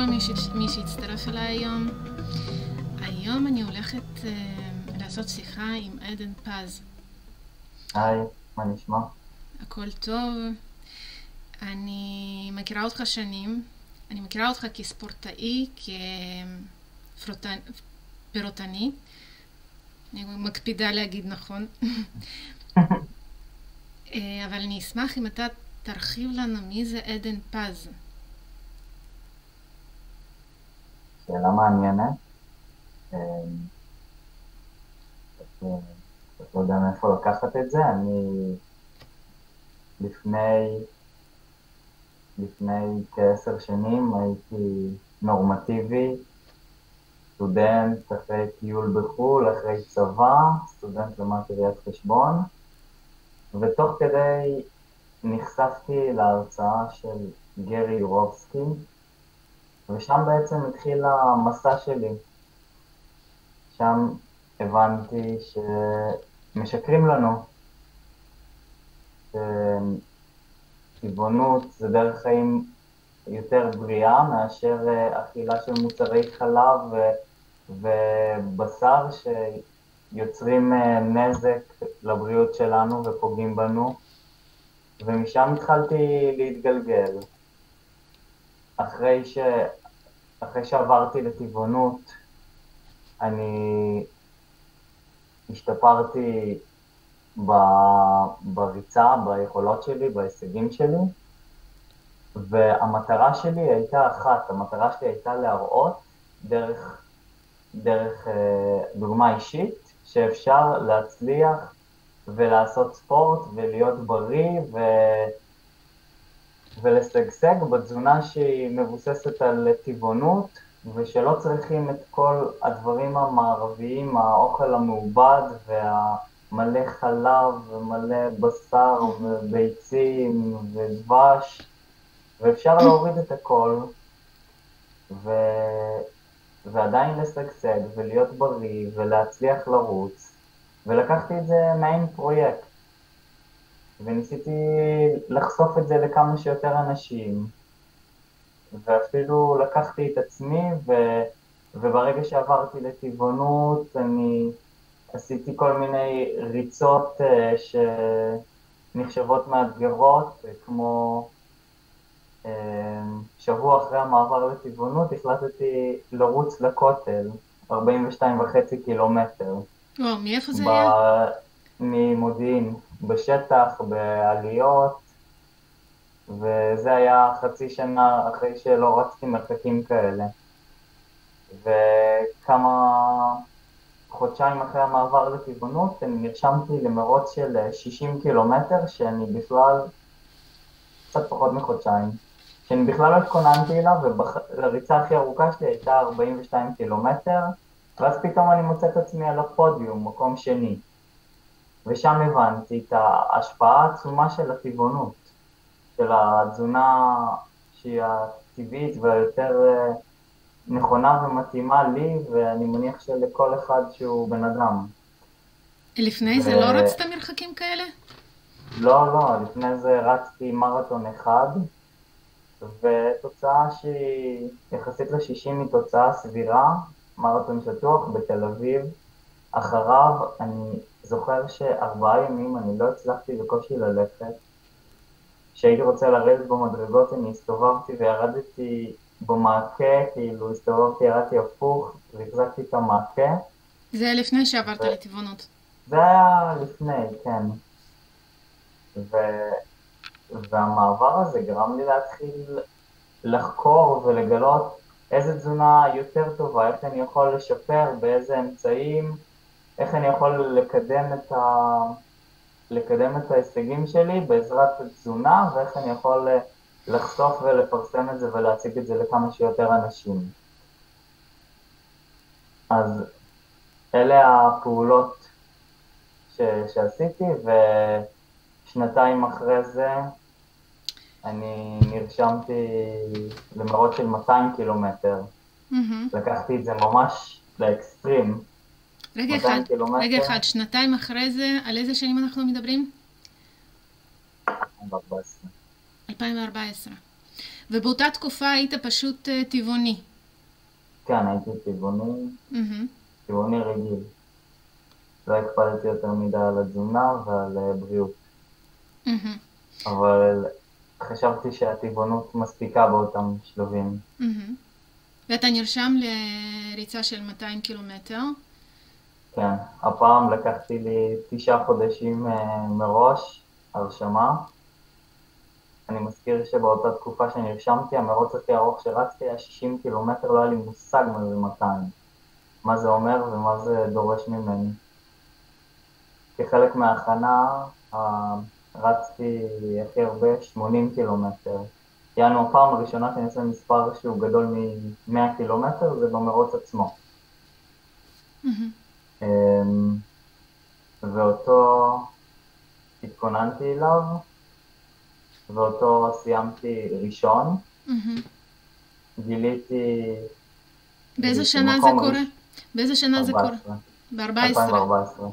לכל מי, ש... מי שהצטרף אליי היום. היום אני הולכת uh, לעשות שיחה עם עדן פז. היי, מה נשמע? הכל טוב. אני מכירה אותך שנים. אני מכירה אותך כספורטאי, כפירוטני. אני מקפידה להגיד נכון. אה, אבל אני אשמח אם אתה תרחיב לנו מי זה עדן פז. שאלה מעניינת. אה, לא יודע מאיפה לקחת את זה, אני לפני, לפני כעשר שנים הייתי נורמטיבי, סטודנט אחרי טיול בחו"ל, אחרי צבא, סטודנט למד קריאת חשבון, ותוך כדי נחשפתי להרצאה של גרי יורובסקי, ושם בעצם התחיל המסע שלי. שם הבנתי שמשקרים לנו, שטבעונות זה דרך חיים יותר בריאה מאשר אה, אכילה של מוצרי חלב ובשר שיוצרים אה, נזק לבריאות שלנו ופוגעים בנו, ומשם התחלתי להתגלגל. אחרי, ש... אחרי שעברתי לטבעונות, אני השתפרתי ב... בריצה, ביכולות שלי, בהישגים שלי, והמטרה שלי הייתה אחת, המטרה שלי הייתה להראות דרך, דרך אה, דוגמה אישית, שאפשר להצליח ולעשות ספורט ולהיות בריא ו... ולשגשג בתזונה שהיא מבוססת על טבעונות ושלא צריכים את כל הדברים המערביים, האוכל המעובד והמלא חלב ומלא בשר וביצים ודבש ואפשר להוריד את הכל ו... ועדיין לשגשג ולהיות בריא ולהצליח לרוץ. ולקחתי את זה מעין פרויקט וניסיתי לחשוף את זה לכמה שיותר אנשים, ואפילו לקחתי את עצמי, ו, וברגע שעברתי לטבעונות, אני עשיתי כל מיני ריצות uh, שנחשבות מאתגרות, כמו uh, שבוע אחרי המעבר לטבעונות החלטתי לרוץ לכותל, 42 וחצי קילומטר. וואו, מאיפה זה ב... היה? ממודיעין. בשטח, בעליות, וזה היה חצי שנה אחרי שלא רצתי מרחקים כאלה. וכמה חודשיים אחרי המעבר לטבעונות, אני נרשמתי למרוץ של 60 קילומטר, שאני בכלל, קצת פחות מחודשיים, שאני בכלל לא התכוננתי אליו, ולריצה הכי ארוכה שלי הייתה 42 קילומטר, ואז פתאום אני מוצא את עצמי על הפודיום, מקום שני. ושם הבנתי את ההשפעה העצומה של הטבעונות, של התזונה שהיא הטבעית והיותר אה, נכונה ומתאימה לי, ואני מניח שלכל אחד שהוא בן אדם. לפני ו... זה לא רצת מרחקים כאלה? לא, לא, לפני זה רצתי מרתון אחד, ותוצאה שהיא יחסית ל-60 היא תוצאה סבירה, מרתון שטוח בתל אביב. אחריו אני זוכר שארבעה ימים אני לא הצלחתי בקושי ללכת. כשהייתי רוצה לרדת במדרגות אני הסתובבתי וירדתי במעקה, כאילו הסתובבתי, ירדתי הפוך והחזקתי את המעקה. זה היה לפני שעברת ו... לטבעונות. זה היה לפני, כן. ו... והמעבר הזה גרם לי להתחיל לחקור ולגלות איזה תזונה יותר טובה, איך אני יכול לשפר, באיזה אמצעים. איך אני יכול לקדם את, ה... לקדם את ההישגים שלי בעזרת תזונה, ואיך אני יכול אה, לחשוף ולפרסם את זה ולהציג את זה לכמה שיותר אנשים. אז אלה הפעולות ש... שעשיתי, ושנתיים אחרי זה אני נרשמתי למרוץ של 200 קילומטר. Mm-hmm. לקחתי את זה ממש לאקסטרים. רגע אחד, רגע אחד, שנתיים אחרי זה, על איזה שנים אנחנו מדברים? 2014. 2014. ובאותה תקופה היית פשוט uh, טבעוני. כן, הייתי טבעוני, Mm-hmm. טבעוני רגיל. לא הקפדתי יותר מדי על התזונה ועל אה, בריאות, Mm-hmm. אבל חשבתי שהטבעונות מספיקה באותם שלבים. Mm-hmm. ואתה נרשם לריצה של 200 קילומטר. כן, הפעם לקחתי לי תשעה חודשים אה, מראש הרשמה. אני מזכיר שבאותה תקופה שנרשמתי, המרוץ הכי ארוך שרצתי היה 60 קילומטר, לא היה לי מושג מה זה 200. מה זה אומר ומה זה דורש ממני. כחלק מההכנה אה, רצתי הכי הרבה 80 קילומטר. יענו הפעם הראשונה שאני עושה מספר שהוא גדול מ-100 קילומטר זה במרוץ עצמו. Mm-hmm. אמ, ואותו התכוננתי אליו, ואותו סיימתי ראשון. Mm-hmm. גיליתי... באיזה שנה זה קורה? באיזה שנה זה קורה? 14, ב-14. 2014,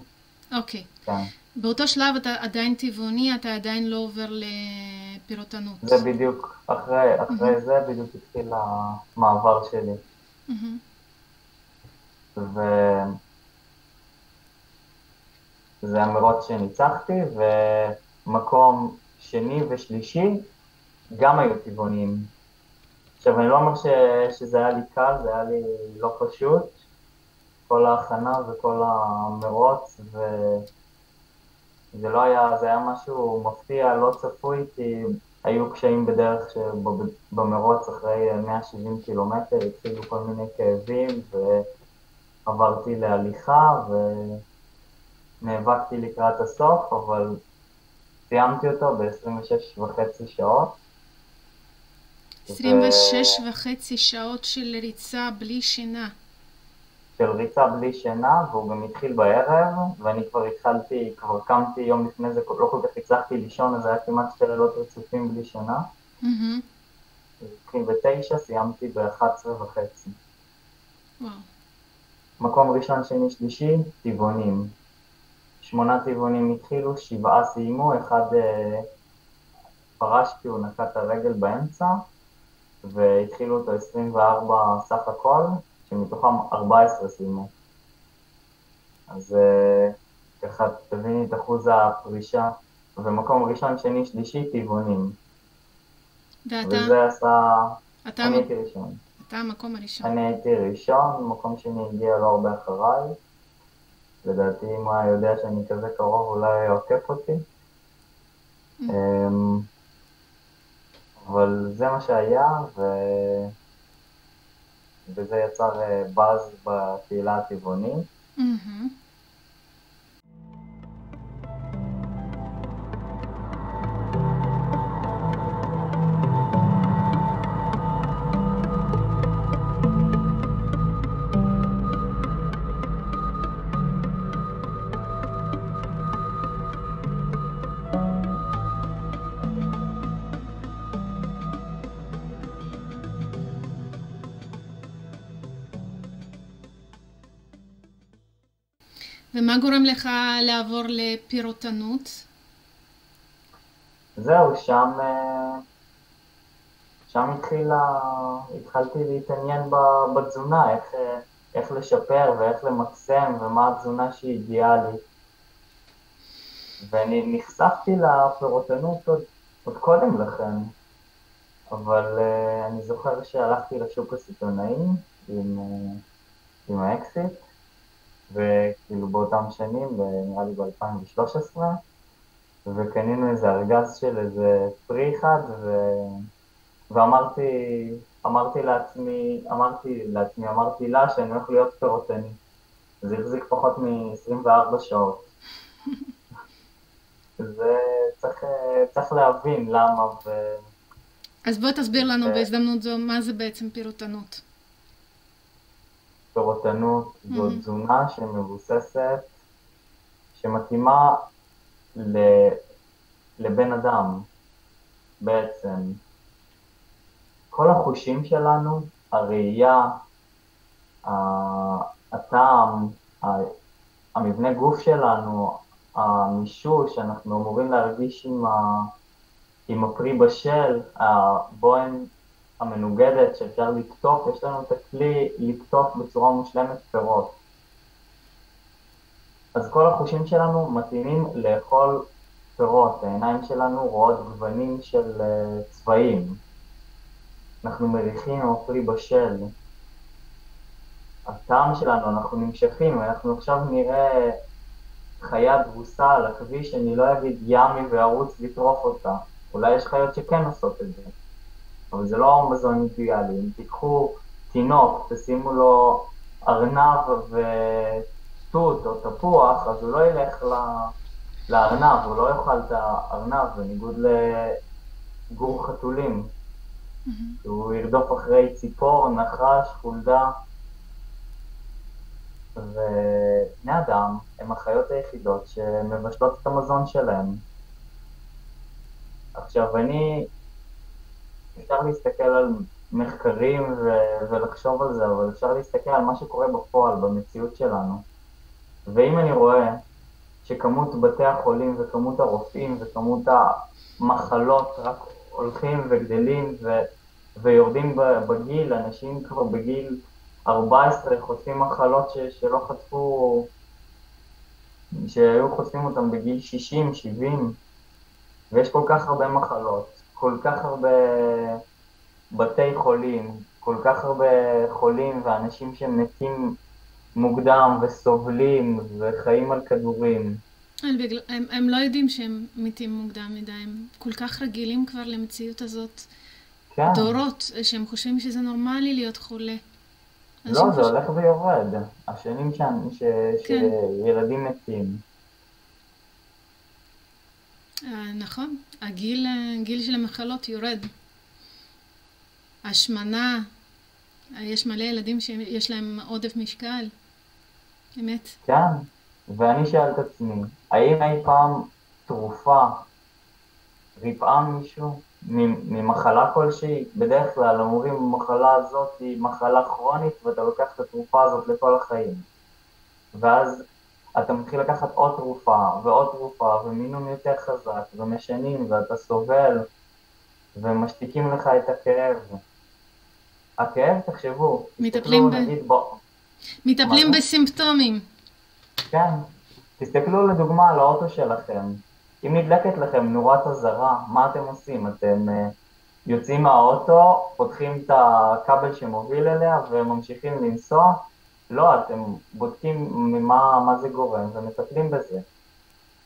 אוקיי. כן. באותו שלב אתה עדיין טבעוני, אתה עדיין לא עובר לפירוטנות. זה בדיוק, אחרי, אחרי זה בדיוק התחיל המעבר שלי. מהמם. וזה המרוץ שניצחתי, ומקום שני ושלישי גם היו טבעוניים. עכשיו, אני לא אומר ש... שזה היה לי קל, זה היה לי לא פשוט, כל ההכנה וכל המרוץ, וזה לא היה, זה היה משהו מפתיע, לא צפוי, כי היו קשיים בדרך שבמרוץ אחרי 170 קילומטר התחילו כל מיני כאבים, ועברתי להליכה, ונאבקתי לקראת הסוף, אבל סיימתי אותו ב-26 וחצי שעות. 26 וחצי שעות של ריצה בלי שינה. של ריצה בלי שינה, והוא גם התחיל בערב, ואני כבר התחלתי, כבר קמתי יום לפני זה, לא כל כך הצלחתי לישון, אז היה כמעט שתי לילות רצופים בלי שינה. התחיל בתשע, סיימתי ב-11 וחצי. וואו. מקום ראשון, שני, שלישי, טבעונים. שמונה טבעונים התחילו, שבעה סיימו, אחד אה, פרש כי הוא נקע את הרגל באמצע, והתחילו אותו 24 סך הכל, שמתוכם 14 סיימו. אז אה, ככה תביני את אחוז הפרישה, ומקום ראשון, שני, שלישי, טבעונים. ואתה? וזה עשה... אתה, אני הייתי ראשון. אתה המקום הראשון. אני הייתי ראשון, מקום שני הגיע לא הרבה אחריי. לדעתי אם היה יודע שאני כזה קרוב אולי היה עוקף אותי. אמ, אבל זה מה שהיה, ו... וזה יצר אה, באז בקהילה הטבעונית. מהמם. גורם לך לעבור לפירוטנות? זהו, שם, אה, שם התחילה, התחלתי להתעניין בתזונה, איך, אה, איך לשפר ואיך למקסם ומה התזונה שהיא אידיאלית. ואני נחשפתי לפירוטנות עוד, עוד קודם לכן, אבל uh, אני זוכר שהלכתי לשוק הסיטונאי עם, עם האקסיט, וכאילו באותם שנים, נראה לי ב-2013, וקנינו איזה ארגז של איזה פרי אחד, ו... ואמרתי אמרתי לעצמי, אמרתי לעצמי, אמרתי לה שאני הולך להיות פירוטני. זה החזיק פחות מ-24 שעות. זה צריך, צריך להבין למה, ו... אז בוא תסביר לנו אה. בהזדמנות זו מה זה בעצם פירוטנות. פירוטנות זו Mhm. תזונה שמבוססת, שמתאימה ל... לבן אדם בעצם. כל החושים שלנו, הראייה, הטעם, המבנה גוף שלנו, המישוש, אנחנו אמורים להרגיש עם, ה... עם הפרי בשל, הבוהן המנוגדת שאפשר לקטוף, יש לנו את הכלי לקטוף בצורה מושלמת פירות. אז כל החושים שלנו מתאימים לאכול פירות, העיניים שלנו רואות גוונים של אה, צבעים. אנחנו מריחים עם הפרי בשל. הטעם שלנו, אנחנו נמשכים, אנחנו עכשיו נראה חיה דרוסה על הכביש, אני לא אגיד ימי וארוץ לטרוף אותה. אולי יש חיות שכן עושות את זה, אבל זה לא מזון אידיאלי. אם תיקחו תינוק, תשימו לו ארנב ותות או תפוח, אז הוא לא ילך ל... לארנב, הוא לא יאכל את הארנב, בניגוד לגור חתולים. Mm-hmm. הוא ירדוף אחרי ציפור, נחש, חולדה. ובני אדם הם החיות היחידות שמבשלות את המזון שלהם. עכשיו, אני, אפשר להסתכל על מחקרים ו- ולחשוב על זה, אבל אפשר להסתכל על מה שקורה בפועל, במציאות שלנו. ואם אני רואה שכמות בתי החולים וכמות הרופאים וכמות המחלות רק הולכים וגדלים ו- ויורדים בגיל, אנשים כבר בגיל 14 חוטפים מחלות ש- שלא חטפו, שהיו חוטפים אותם בגיל 60, 70, ויש כל כך הרבה מחלות, כל כך הרבה בתי חולים, כל כך הרבה חולים ואנשים שמתים מוקדם וסובלים וחיים על כדורים. הם, הם לא יודעים שהם מתים מוקדם מדי, הם כל כך רגילים כבר למציאות הזאת. כן. דורות שהם חושבים שזה נורמלי להיות חולה. לא, זה חושב... הולך ויורד. השנים ש... ש... כן. שילדים מתים. אה, נכון, הגיל, הגיל של המחלות יורד. השמנה, יש מלא ילדים שיש להם עודף משקל, אמת. כן, ואני שואל את עצמי, האם אי פעם תרופה ריפאה מישהו ממחלה כלשהי? בדרך כלל אומרים המחלה הזאת היא מחלה כרונית ואתה לוקח את התרופה הזאת לכל החיים. ואז אתה מתחיל לקחת עוד תרופה ועוד תרופה ומינון יותר חזק ומשנים ואתה סובל ומשתיקים לך את הכאב. הכאב, תחשבו, מטפלים ב... נגיד בוא... מטפלים בסימפטומים. כן, תסתכלו לדוגמה על האוטו שלכם. אם נדלקת לכם נורת אזהרה, מה אתם עושים? אתם uh, יוצאים מהאוטו, פותחים את הכבל שמוביל אליה וממשיכים לנסוע? לא, אתם בודקים ממה מה זה גורם ומטפלים בזה.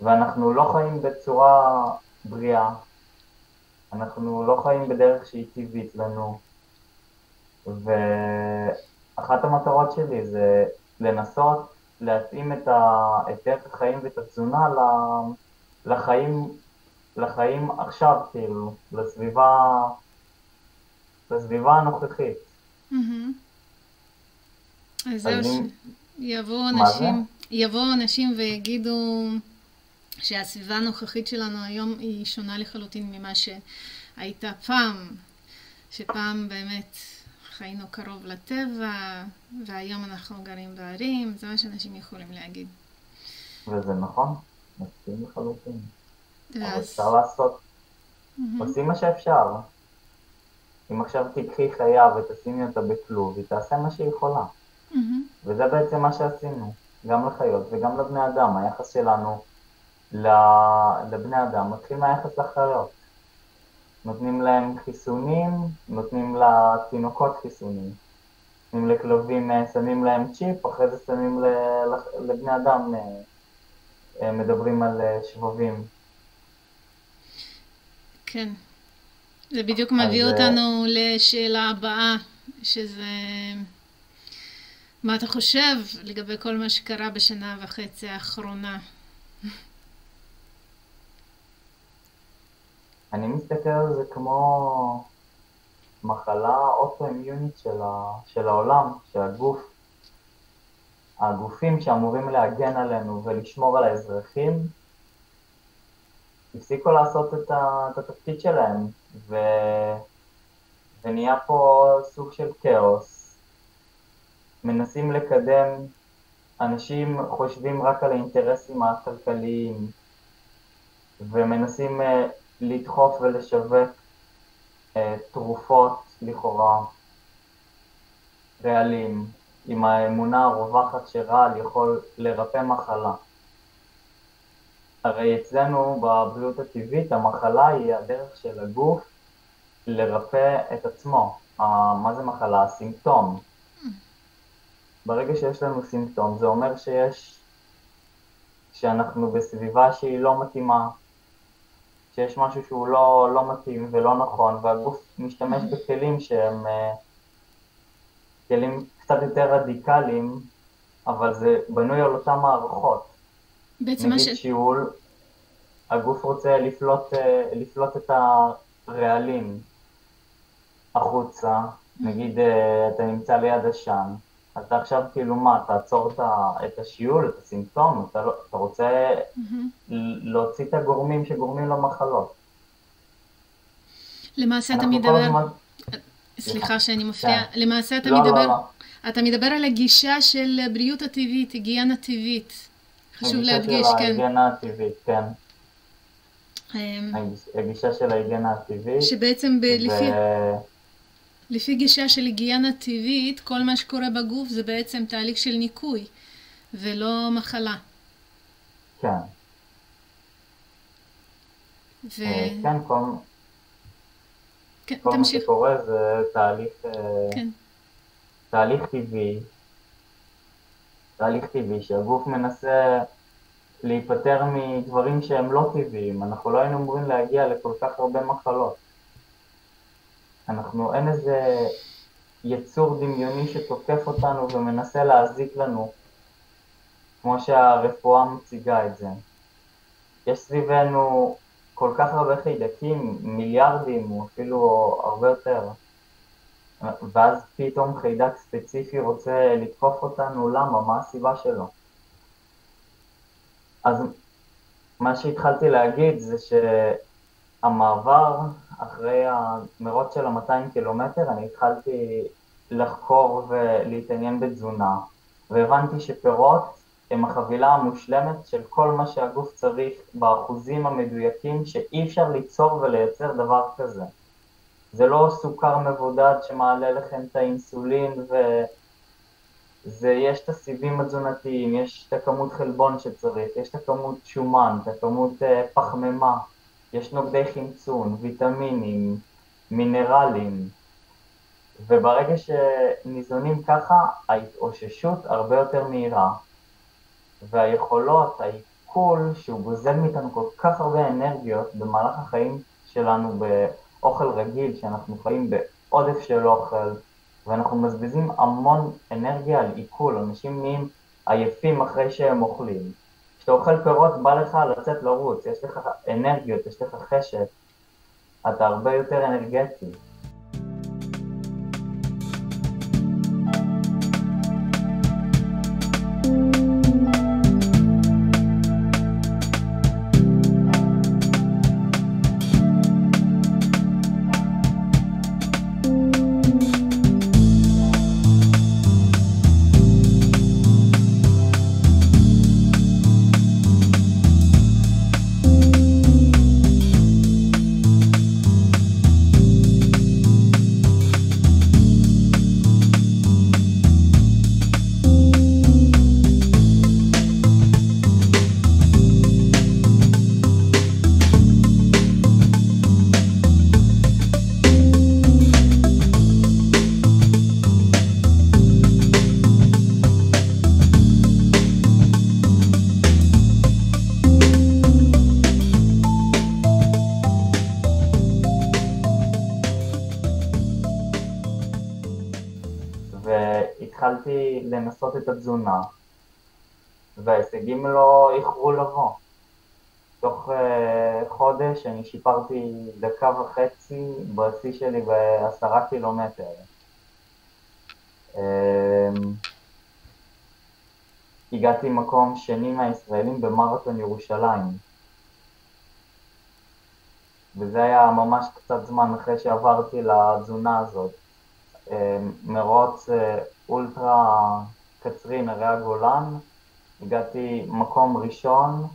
ואנחנו לא חיים בצורה בריאה, אנחנו לא חיים בדרך שהיא טבעית לנו. ואחת המטרות שלי זה לנסות להתאים את, דרך החיים ואת התזונה לחיים, לחיים עכשיו, כאילו, לסביבה, לסביבה הנוכחית. Mm-hmm. אז זהו, יבואו אנשים, יבואו אנשים ויגידו שהסביבה הנוכחית שלנו היום היא שונה לחלוטין ממה שהייתה פעם, שפעם באמת חיינו קרוב לטבע, והיום אנחנו גרים בערים, זה מה שאנשים יכולים להגיד. וזה נכון, מסכים לחלוטין. אבל אפשר לעשות, עושים מה שאפשר. אם עכשיו תיקחי חיה ותשימי אותה בכלוב, היא תעשה מה שהיא יכולה. וזה בעצם מה שעשינו, גם לחיות וגם לבני אדם. היחס שלנו לבני אדם מתחיל מהיחס לחיות. נותנים להם חיסונים, נותנים לתינוקות חיסונים. נותנים לכלבים, אה, שמים להם צ'יפ, אחרי זה שמים לבני אדם, אה, אה, מדברים על שבבים. כן. זה בדיוק מביא אותנו לשאלה הבאה, שזה... מה אתה חושב לגבי כל מה שקרה בשנה וחצי האחרונה? אני מסתכל על זה כמו מחלה אוטואימיונית של, ה... של העולם, של הגוף. הגופים שאמורים להגן עלינו ולשמור על האזרחים, הפסיקו לעשות את, ה... את התפקיד שלהם, ו... ונהיה פה סוג של כאוס. מנסים לקדם, אנשים חושבים רק על האינטרסים הכלכליים ומנסים uh, לדחוף ולשווק אה, תרופות לכאורה, רעלים, עם האמונה הרווחת שרעל יכול לרפא מחלה. הרי אצלנו בבריאות הטבעית המחלה היא הדרך של הגוף לרפא את עצמו. מה זה מחלה? הסימפטום. ברגע שיש לנו סימפטום זה אומר שיש, שאנחנו בסביבה שהיא לא מתאימה, שיש משהו שהוא לא, לא מתאים ולא נכון והגוף משתמש בכלים שהם אה, כלים קצת יותר רדיקליים, אבל זה בנוי על אותן מערכות. בעצם מה ש... נגיד שיעול, הגוף רוצה לפלוט, אה, לפלוט את הרעלים החוצה, נגיד אה, אתה נמצא ליד עשן, אתה עכשיו כאילו מה, תעצור את השיעול, את הסימפטום, אתה, לא, אתה רוצה mm-hmm. להוציא את הגורמים שגורמים למחלות. למעשה אתה מדבר... הזמן... סליחה שאני מפריעה, כן. למעשה אתה לא, לא מדבר... לא, לא. אתה מדבר על הגישה של בריאות הטבעית, היגיינה טבעית. חשוב להדגיש, כן. ההיגיינה הטבעית, כן. אמ, הגישה של ההיגיינה הטבעית. שבעצם ב- ו... לפי... לפי גישה של היגיינה טבעית, כל מה שקורה בגוף זה בעצם תהליך של ניקוי, ולא מחלה. כן. ו... אה, כן, כל, כן, כל מה שקורה זה תהליך, אה, כן. תהליך טבעי, תהליך טבעי שהגוף מנסה להיפטר מדברים שהם לא טבעיים, אנחנו לא היינו אמורים להגיע לכל כך הרבה מחלות. אנחנו, אין איזה יצור דמיוני שתוקף אותנו ומנסה להזיק לנו, כמו שהרפואה מציגה את זה. יש סביבנו כל כך הרבה חיידקים, מיליארדים או אפילו הרבה יותר, ואז פתאום חיידק ספציפי רוצה לתקוף אותנו, למה? מה הסיבה שלו? אז מה שהתחלתי להגיד זה שהמעבר אחרי המרוץ של ה-200 קילומטר, אני התחלתי לחקור ולהתעניין בתזונה, והבנתי שפירות הם החבילה המושלמת של כל מה שהגוף צריך באחוזים המדויקים שאי אפשר ליצור ולייצר דבר כזה. זה לא סוכר מבודד שמעלה לכם את האינסולין ו... זה, יש את הסיבים התזונתיים, יש את הכמות חלבון שצריך, יש את הכמות שומן, את הכמות uh, פחמימה, יש נוגדי חמצון, ויטמינים, מינרלים, וברגע שניזונים ככה, ההתאוששות הרבה יותר מהירה, והיכולות, העיכול שהוא גוזל מאיתנו כל כך הרבה אנרגיות במהלך החיים שלנו באוכל רגיל, שאנחנו חיים בעודף של אוכל, ואנחנו מבזבזים המון אנרגיה על עיכול, אנשים נהיים עייפים אחרי שהם אוכלים. כשאתה אוכל פירות בא לך לצאת לרוץ, יש לך אנרגיות, יש לך חשק, אתה הרבה יותר אנרגטי. לנסות את התזונה, וההישגים לא איחרו לבוא. תוך uh, חודש אני שיפרתי דקה וחצי בשיא שלי בעשרה קילומטר. Um, הגעתי מקום שני מהישראלים במרתון ירושלים. וזה היה ממש קצת זמן אחרי שעברתי לתזונה הזאת. Um, מרוץ uh, אולטרה קצרין, הרי הגולן, הגעתי מקום ראשון,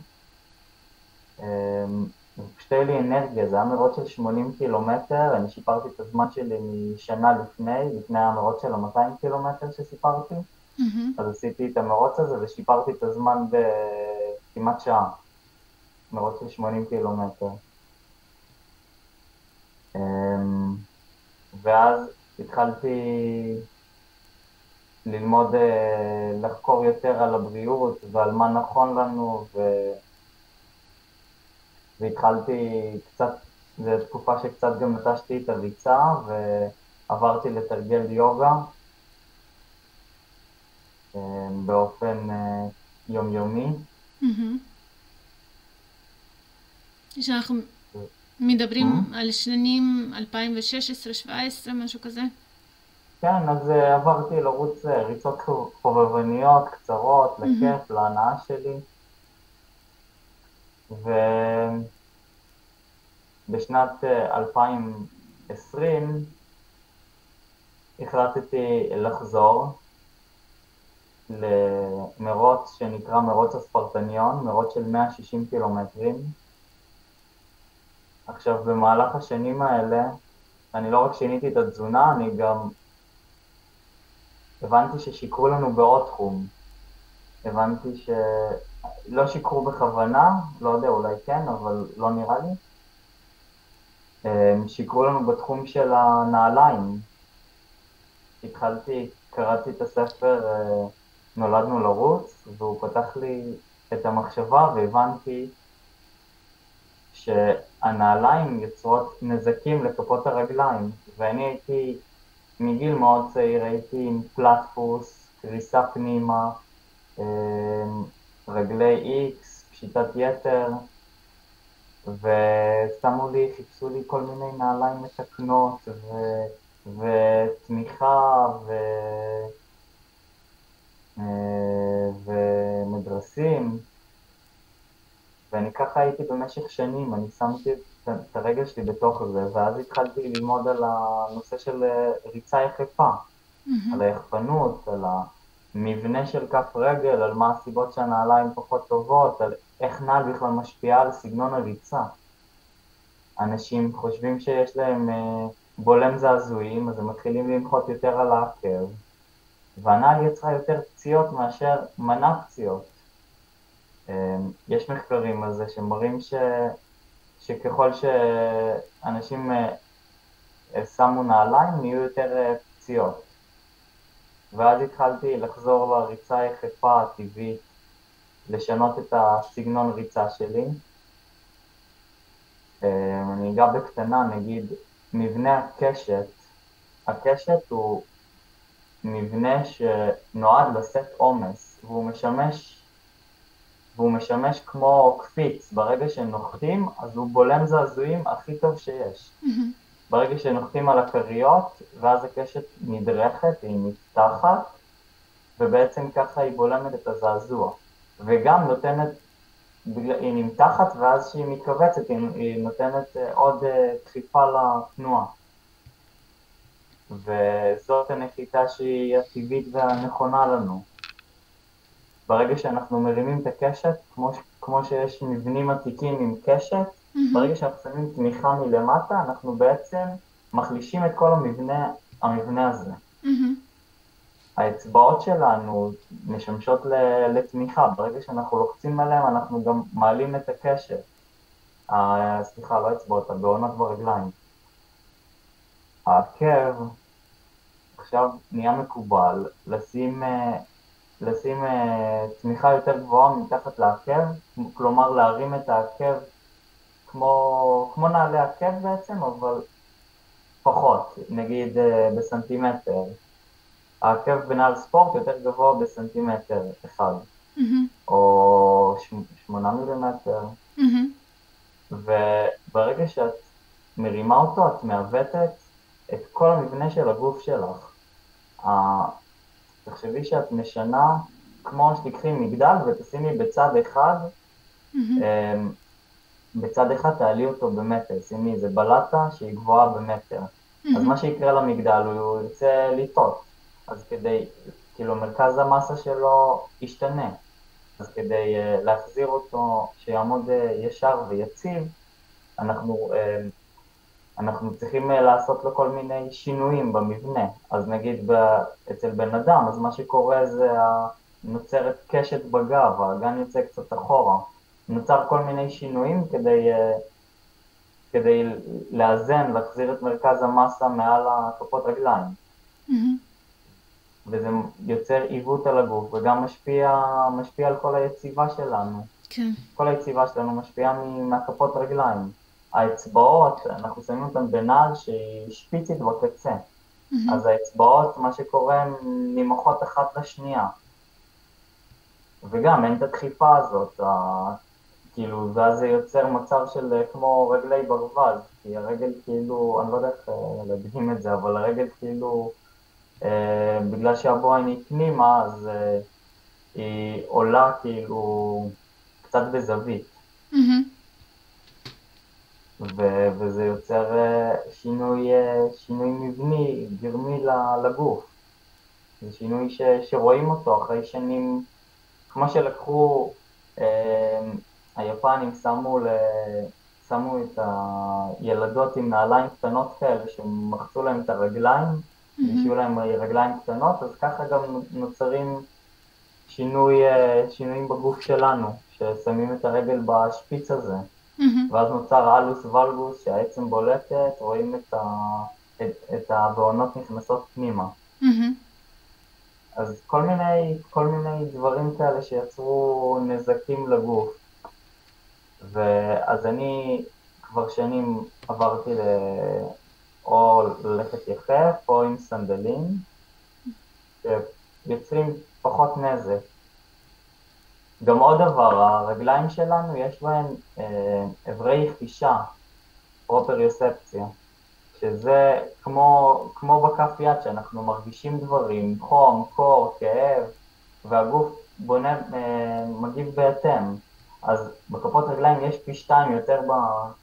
אמ, פשוט היה לי אנרגיה, זה היה מרוץ של 80 קילומטר, אני שיפרתי את הזמן שלי משנה לפני, לפני המרוץ של ה-200 קילומטר שסיפרתי, mm-hmm. אז עשיתי את המרוץ הזה ושיפרתי את הזמן בכמעט שעה, מרוץ של 80 קילומטר. אמ, ואז התחלתי ללמוד, אה, לחקור יותר על הבריאות ועל מה נכון לנו, ו... והתחלתי קצת, זו תקופה שקצת גם נטשתי את הריצה ועברתי לתרגל יוגה אה, באופן אה, יומיומי. שאנחנו מדברים על שנים 2016-2017, משהו כזה? כן, אז עברתי לרוץ ריצות חובבניות, קצרות, לכיף, להנאה שלי. ובשנת 2020 החלטתי לחזור למרוץ שנקרא מרוץ הספרטניון, מרוץ של 160 קילומטרים. עכשיו, במהלך השנים האלה, אני לא רק שיניתי את התזונה, אני גם הבנתי ששיקרו לנו בעוד תחום. הבנתי ש... לא שיקרו בכוונה, לא יודע, אולי כן, אבל לא נראה לי. שיקרו לנו בתחום של הנעליים. התחלתי, קראתי את הספר אה, נולדנו לרוץ, והוא פתח לי את המחשבה והבנתי שהנעליים יוצרות נזקים לכפות הרגליים, ואני הייתי, מגיל מאוד צעיר הייתי עם פלטפוס, קריסה פנימה, אה, רגלי X, פשיטת יתר, ושמו לי, חיפשו לי כל מיני נעליים מתקנות ו... ותמיכה ו... אה, ומדרסים, ואני ככה הייתי במשך שנים, אני שמתי את הרגל שלי בתוך זה, ואז התחלתי ללמוד על הנושא של אה, ריצה יחפה, mm-hmm. על היחפנות, על ה... מבנה של כף רגל, על מה הסיבות שהנעליים פחות טובות, על איך נעל בכלל משפיעה על סגנון הריצה. אנשים חושבים שיש להם אה, בולם זעזועים, אז הם מתחילים למחות יותר על העקב, והנעל יצרה יותר פציעות מאשר מנה פציעות. אה, יש מחקרים על זה שמראים ש... שככל שאנשים אה, שמו נעליים, נהיו יותר אה, פציעות. ואז התחלתי לחזור לריצה היחפה הטבעית, לשנות את הסגנון ריצה שלי. אה, אני אגע בקטנה, נגיד, מבנה הקשת, הקשת הוא מבנה שנועד לשאת עומס, והוא משמש, והוא משמש כמו קפיץ, ברגע שנוחתים אז הוא בולם זעזועים הכי טוב שיש. Mm-hmm. ברגע שנוחתים על הכריות, ואז הקשת נדרכת, היא נפתחת, ובעצם ככה היא בולמת את הזעזוע. וגם נותנת, היא נמתחת, ואז כשהיא מתכווצת היא נותנת אה, עוד אה, דחיפה לתנועה. וזאת הנחיתה שהיא הטבעית והנכונה לנו. ברגע שאנחנו מרימים את הקשת, כמו, כמו שיש מבנים עתיקים עם קשת, Mm-hmm. ברגע שאנחנו שמים תמיכה מלמטה, אנחנו בעצם מחלישים את כל המבנה, המבנה הזה. Mm-hmm. האצבעות שלנו משמשות לתמיכה, ברגע שאנחנו לוחצים עליהן אנחנו גם מעלים את הקשר. אה, סליחה, לא אצבעות, הבעונות ברגליים. העקב עכשיו נהיה מקובל לשים, אה, לשים אה, תמיכה יותר גבוהה מתחת לעקב, כלומר להרים את העקב כמו, כמו נעלי עקב בעצם, אבל פחות, נגיד אה, בסנטימטר. העקב בנעל ספורט יותר גבוה בסנטימטר אחד, mm-hmm. או ש... שמונה מילימטר, mm-hmm. וברגע שאת מרימה אותו, את מעוותת את כל המבנה של הגוף שלך. תחשבי שאת משנה, כמו שתיקחי מגדל ותשימי בצד אחד mm-hmm. בצד אחד תעלי אותו במטר, שימי איזה בלטה שהיא גבוהה במטר. Mm-hmm. אז מה שיקרה למגדל, הוא ירצה לטעות. אז כדי, כאילו מרכז המסה שלו ישתנה. אז כדי uh, להחזיר אותו, שיעמוד uh, ישר ויציב, אנחנו, אנחנו צריכים לעשות לו כל מיני שינויים במבנה. אז נגיד אצל בן אדם, אז מה שקורה זה נוצרת קשת בגב, האגן יוצא קצת אחורה. נוצר כל מיני שינויים כדי, כדי לאזן, להחזיר את מרכז המסה מעל הכפות רגליים. Mm-hmm. וזה יוצר עיוות על הגוף וגם משפיע, משפיע על כל היציבה שלנו. כן. כל היציבה שלנו משפיעה מהכפות רגליים. האצבעות, אנחנו שמים אותן בנעל שהיא שפיצית בקצה. Mm-hmm. אז האצבעות, מה שקורה, הן נמוכות אחת לשנייה. וגם אין את הדחיפה הזאת, ה... כאילו, ואז זה יוצר מצב של כמו רגלי ברווז, כי הרגל כאילו, אני לא יודע איך להדגים את זה, אבל הרגל כאילו אה, בגלל שהבוהן היא פנימה, אז אה, היא עולה כאילו קצת בזווית. Mm-hmm. ו- וזה יוצר אה, שינוי, שינוי מבני, גרמי לגוף. זה שינוי ש- שרואים אותו אחרי שנים, כמו שלקחו, אה, היפנים שמו, ל- שמו את הילדות עם נעליים קטנות כאלה שמחצו להם את הרגליים, שיהיו להם רגליים קטנות, אז ככה גם נוצרים שינוי, אה, שינויים בגוף שלנו, ששמים את הרגל בשפיץ הזה. ואז נוצר אלוס ולגוס שהעצם בולטת, רואים את, ה, את, את הבעונות נכנסות פנימה. אז כל מיני, כל מיני דברים כאלה שיצרו נזקים לגוף. ואז אני כבר שנים עברתי או ללכת יחף או עם סנדלים, שיוצרים פחות נזק. גם עוד דבר, הרגליים שלנו יש בהן אה, אברי יחישה, פרופריוספציה, שזה כמו, כמו בכף יד, שאנחנו מרגישים דברים, חום, קור, כאב, והגוף בונה, אה, מגיב בהתאם. אז בכפות רגליים יש פי שתיים יותר ב,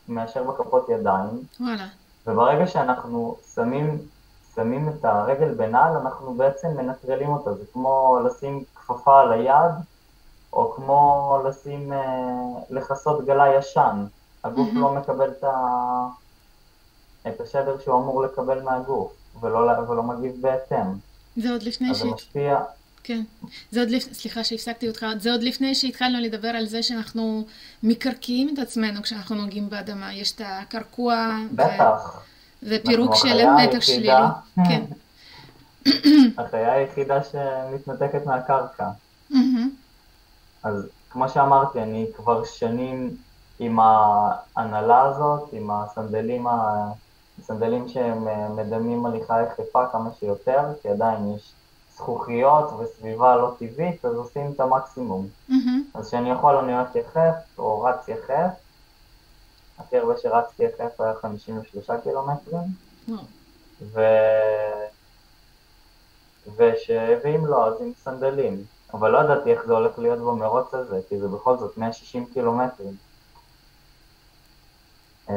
מאשר בכפות ידיים. וואלה. וברגע שאנחנו שמים, שמים את הרגל בנעל, אנחנו בעצם מנטרלים אותה, זה כמו לשים כפפה על היד, או כמו לשים, אה, לכסות גלה ישן. הגוף mm-hmm. לא מקבל את, ה... את השדר שהוא אמור לקבל מהגוף, ולא, ולא מגיב בהתאם. זה עוד לפני ש... אז זה משפיע... כן, זה עוד לפני, סליחה שהפסקתי אותך, זה עוד לפני שהתחלנו לדבר על זה שאנחנו מקרקעים את עצמנו כשאנחנו נוגעים באדמה, יש את הקרקוע. בטח. ו... ופירוק של מתח שלילי. כן. החיה היחידה שמתנתקת מהקרקע. אז כמו שאמרתי, אני כבר שנים עם ההנהלה הזאת, עם הסנדלים, הסנדלים שהם מדמים הליכה יחפה כמה שיותר, כי עדיין יש זכוכיות וסביבה לא טבעית, אז עושים את המקסימום. Mm-hmm. אז כשאני יכול אני הולך יחף, או רץ יחף, הכי הרבה שרצתי יחף היה 53 קילומטרים, mm-hmm. ו... וש... ואם לא, אז עם סנדלים. אבל לא ידעתי איך זה הולך להיות במרוץ הזה, כי זה בכל זאת 160 קילומטרים. אמ,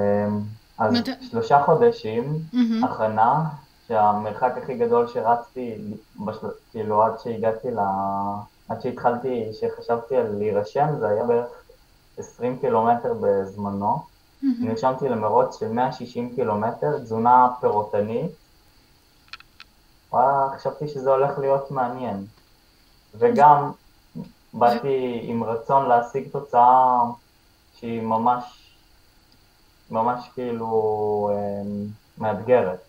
אז שלושה חודשים mm-hmm. הכנה, שהמרחק הכי גדול שרצתי, בשל... כאילו עד שהגעתי ל... עד שהתחלתי, שחשבתי על להירשם, זה היה בערך 20 קילומטר בזמנו. Mm-hmm. נרשמתי למרוץ של 160 קילומטר, תזונה פירוטנית. וואלה, חשבתי שזה הולך להיות מעניין. וגם באתי עם רצון להשיג תוצאה שהיא ממש, ממש כאילו אמ, מאתגרת.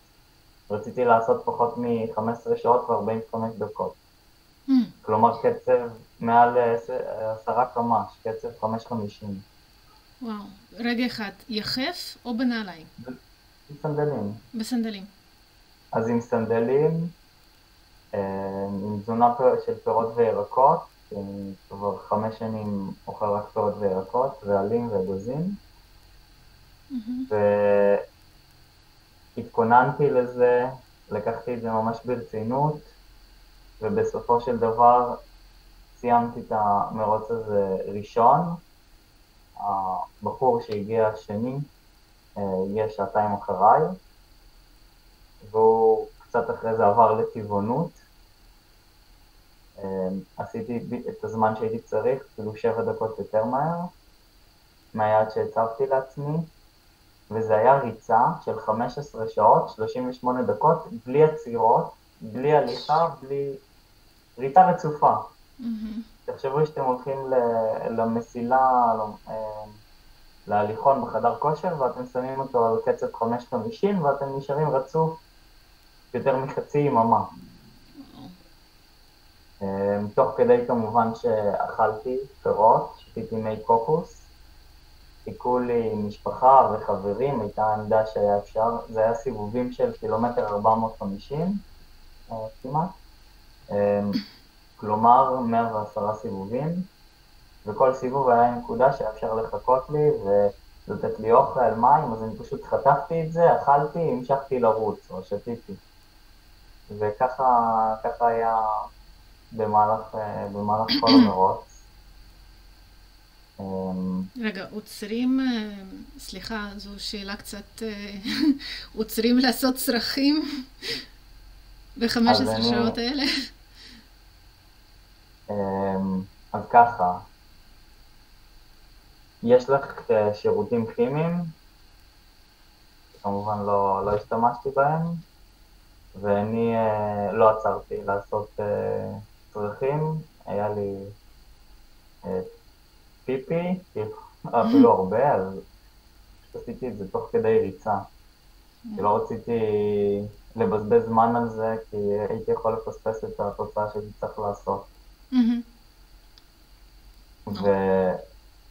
רציתי לעשות פחות מ-15 שעות ו-45 דקות. Mm. כלומר קצב מעל 10 קמ"ש, קצב 5.50. וואו, רגע אחד, יחף או בנעליים? בסנדלים. בסנדלים. אז עם סנדלים, אה, עם תזונה של פירות וירקות, כבר חמש שנים אוכל רק פירות וירקות, ועלים ואגוזים. Mm-hmm. התכוננתי לזה, לקחתי את זה ממש ברצינות, ובסופו של דבר סיימתי את המרוץ הזה ראשון. הבחור שהגיע שני הגיע אה, שעתיים אחריי, והוא קצת אחרי זה עבר לטבעונות. אה, עשיתי את הזמן שהייתי צריך, כאילו שבע דקות יותר מהר, מהיעד שהצבתי לעצמי. וזה היה ריצה של 15 שעות, 38 דקות, בלי עצירות, בלי הליכה, בלי... ריצה רצופה. תחשבו שאתם הולכים למסילה, אה, להליכון בחדר כושר, ואתם שמים אותו על קצב 5.50 ואתם נשארים רצוף יותר מחצי יממה. אה, תוך כדי כמובן שאכלתי פירות, שתיתי מי קוקוס, חיכו לי משפחה וחברים, הייתה עמדה שהיה אפשר, זה היה סיבובים של קילומטר 450 אה, כמעט, אה, כלומר 110 סיבובים, וכל סיבוב היה נקודה שהיה אפשר לחכות לי ולתת לי אוכל, מים, אז אני פשוט חטפתי את זה, אכלתי, המשכתי לרוץ או שתיתי. וככה היה במהלך, אה, במהלך כל המרוץ. אמ, רגע, עוצרים, אה, סליחה, זו שאלה קצת, אה, עוצרים לעשות צרכים ב-15 שעות האלה? אמ, אז ככה, יש לך שירותים כימיים, כמובן לא, לא השתמשתי בהם, ואני לא עצרתי לעשות צרכים, היה לי פיפי, אפילו הרבה, אז עשיתי את זה תוך כדי ריצה. כי לא רציתי לבזבז זמן על זה, כי הייתי יכול לפספס את התוצאה שהייתי צריך לעשות.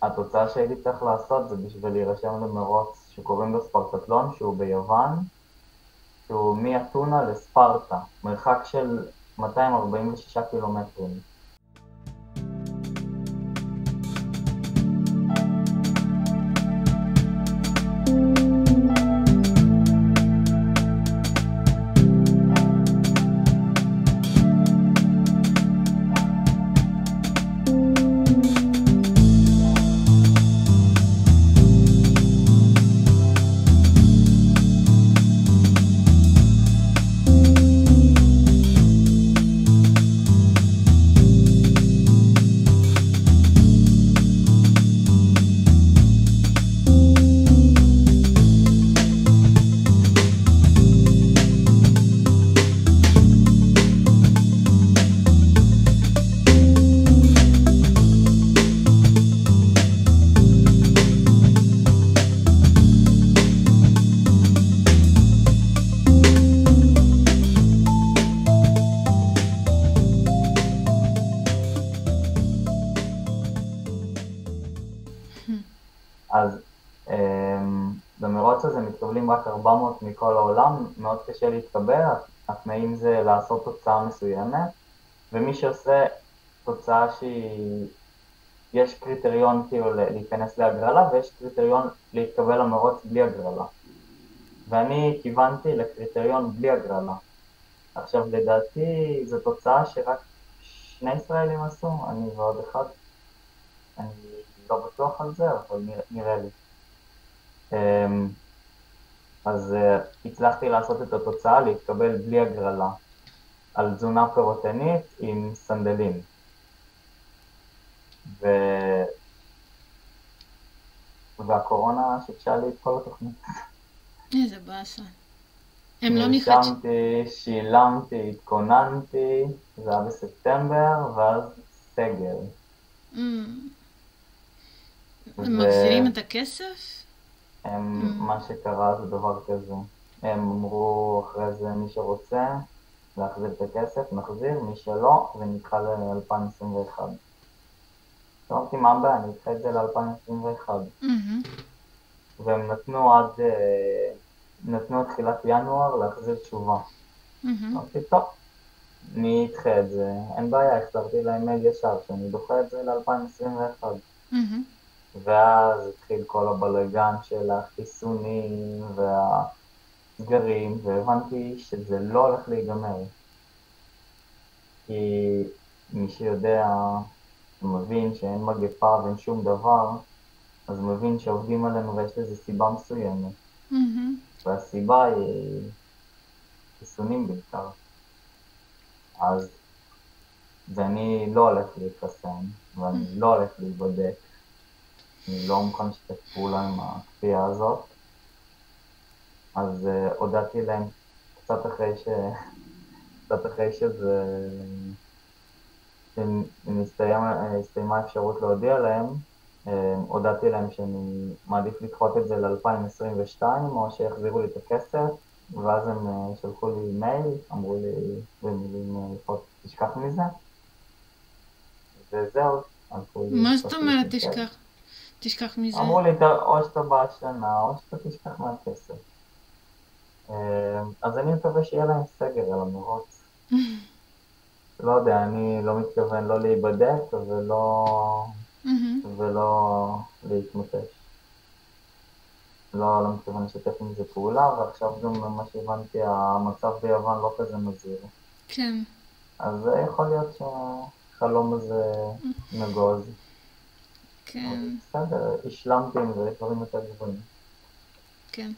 והתוצאה שהייתי צריך לעשות זה בשביל להירשם למרוץ שקוראים לו ספרטטלון, שהוא ביוון, שהוא מאתונה לספרטה, מרחק של 246 קילומטרים. מכל העולם, מאוד קשה להתקבל, התנאים זה לעשות תוצאה מסוימת, ומי שעושה תוצאה שהיא, יש קריטריון כאילו להיכנס להגרלה ויש קריטריון להתקבל למרוץ בלי הגרלה. ואני כיוונתי לקריטריון בלי הגרלה. עכשיו לדעתי זו תוצאה שרק שני ישראלים עשו, אני ועוד אחד. אני לא בטוח על זה, אבל נראה לי. אז uh, הצלחתי לעשות את התוצאה, להתקבל בלי הגרלה, על תזונה פירוטנית עם סנדלים. ו... והקורונה שיבשה לי את כל התוכנית. איזה באסה. הם לא מחדשים. נרשמתי, שילמתי, התכוננתי, זה היה בספטמבר, ואז סגר. Mm. הם מחזירים את הכסף? הם, mm. מה שקרה זה דבר כזה. הם אמרו אחרי זה מי שרוצה להחזיר את הכסף, נחזיר, מי שלא, זה נדחה ל-2021. אמרתי, מה הבעיה, אני אדחה את זה ל-2021. Mm-hmm. והם נתנו עד, אה, נתנו עד תחילת ינואר להחזיר תשובה. Mm-hmm. אמרתי, טוב, אני אדחה את זה, אין בעיה, החזרתי להם מייל ישר, שאני דוחה את זה ל-2021. Mm-hmm. ואז התחיל כל הבלגן של החיסונים והסגרים, והבנתי שזה לא הולך להיגמר. כי מי שיודע מבין שאין מגפה ואין שום דבר, אז מבין שעובדים עלינו ויש לזה סיבה מסוימת. Mm-hmm. והסיבה היא חיסונים בעיקר. אז ואני לא הולך להתחסן, ואני mm-hmm. לא הולך להיבדק, אני לא מוכן לשתף פעולה עם הכפייה הזאת. אז uh, הודעתי להם קצת אחרי ש... קצת אחרי שזה... שהסתיימה האפשרות להודיע להם, הודעתי להם שאני מעדיף לדחות את זה ל-2022 או שיחזירו לי את הכסף ואז הם שלחו לי מייל, אמרו לי במילים יפות, תשכח מזה וזהו. מה זאת אומרת תשכח? תשכח מזה? אמרו לי, או שאתה בא השנה, או שאתה תשכח מהכסף. אז אני מקווה שיהיה להם סגר על המרוץ. לא יודע, אני לא מתכוון לא להיבדק ולא, ולא להתמוטש. לא, לא מתכוון לשתף עם זה פעולה, ועכשיו גם מה שהבנתי, המצב ביוון לא כזה מזהיר. כן. אז יכול להיות שהחלום הזה נגוז. כן. בסדר, השלמתי עם זה, דברים יותר גבוהים. כן.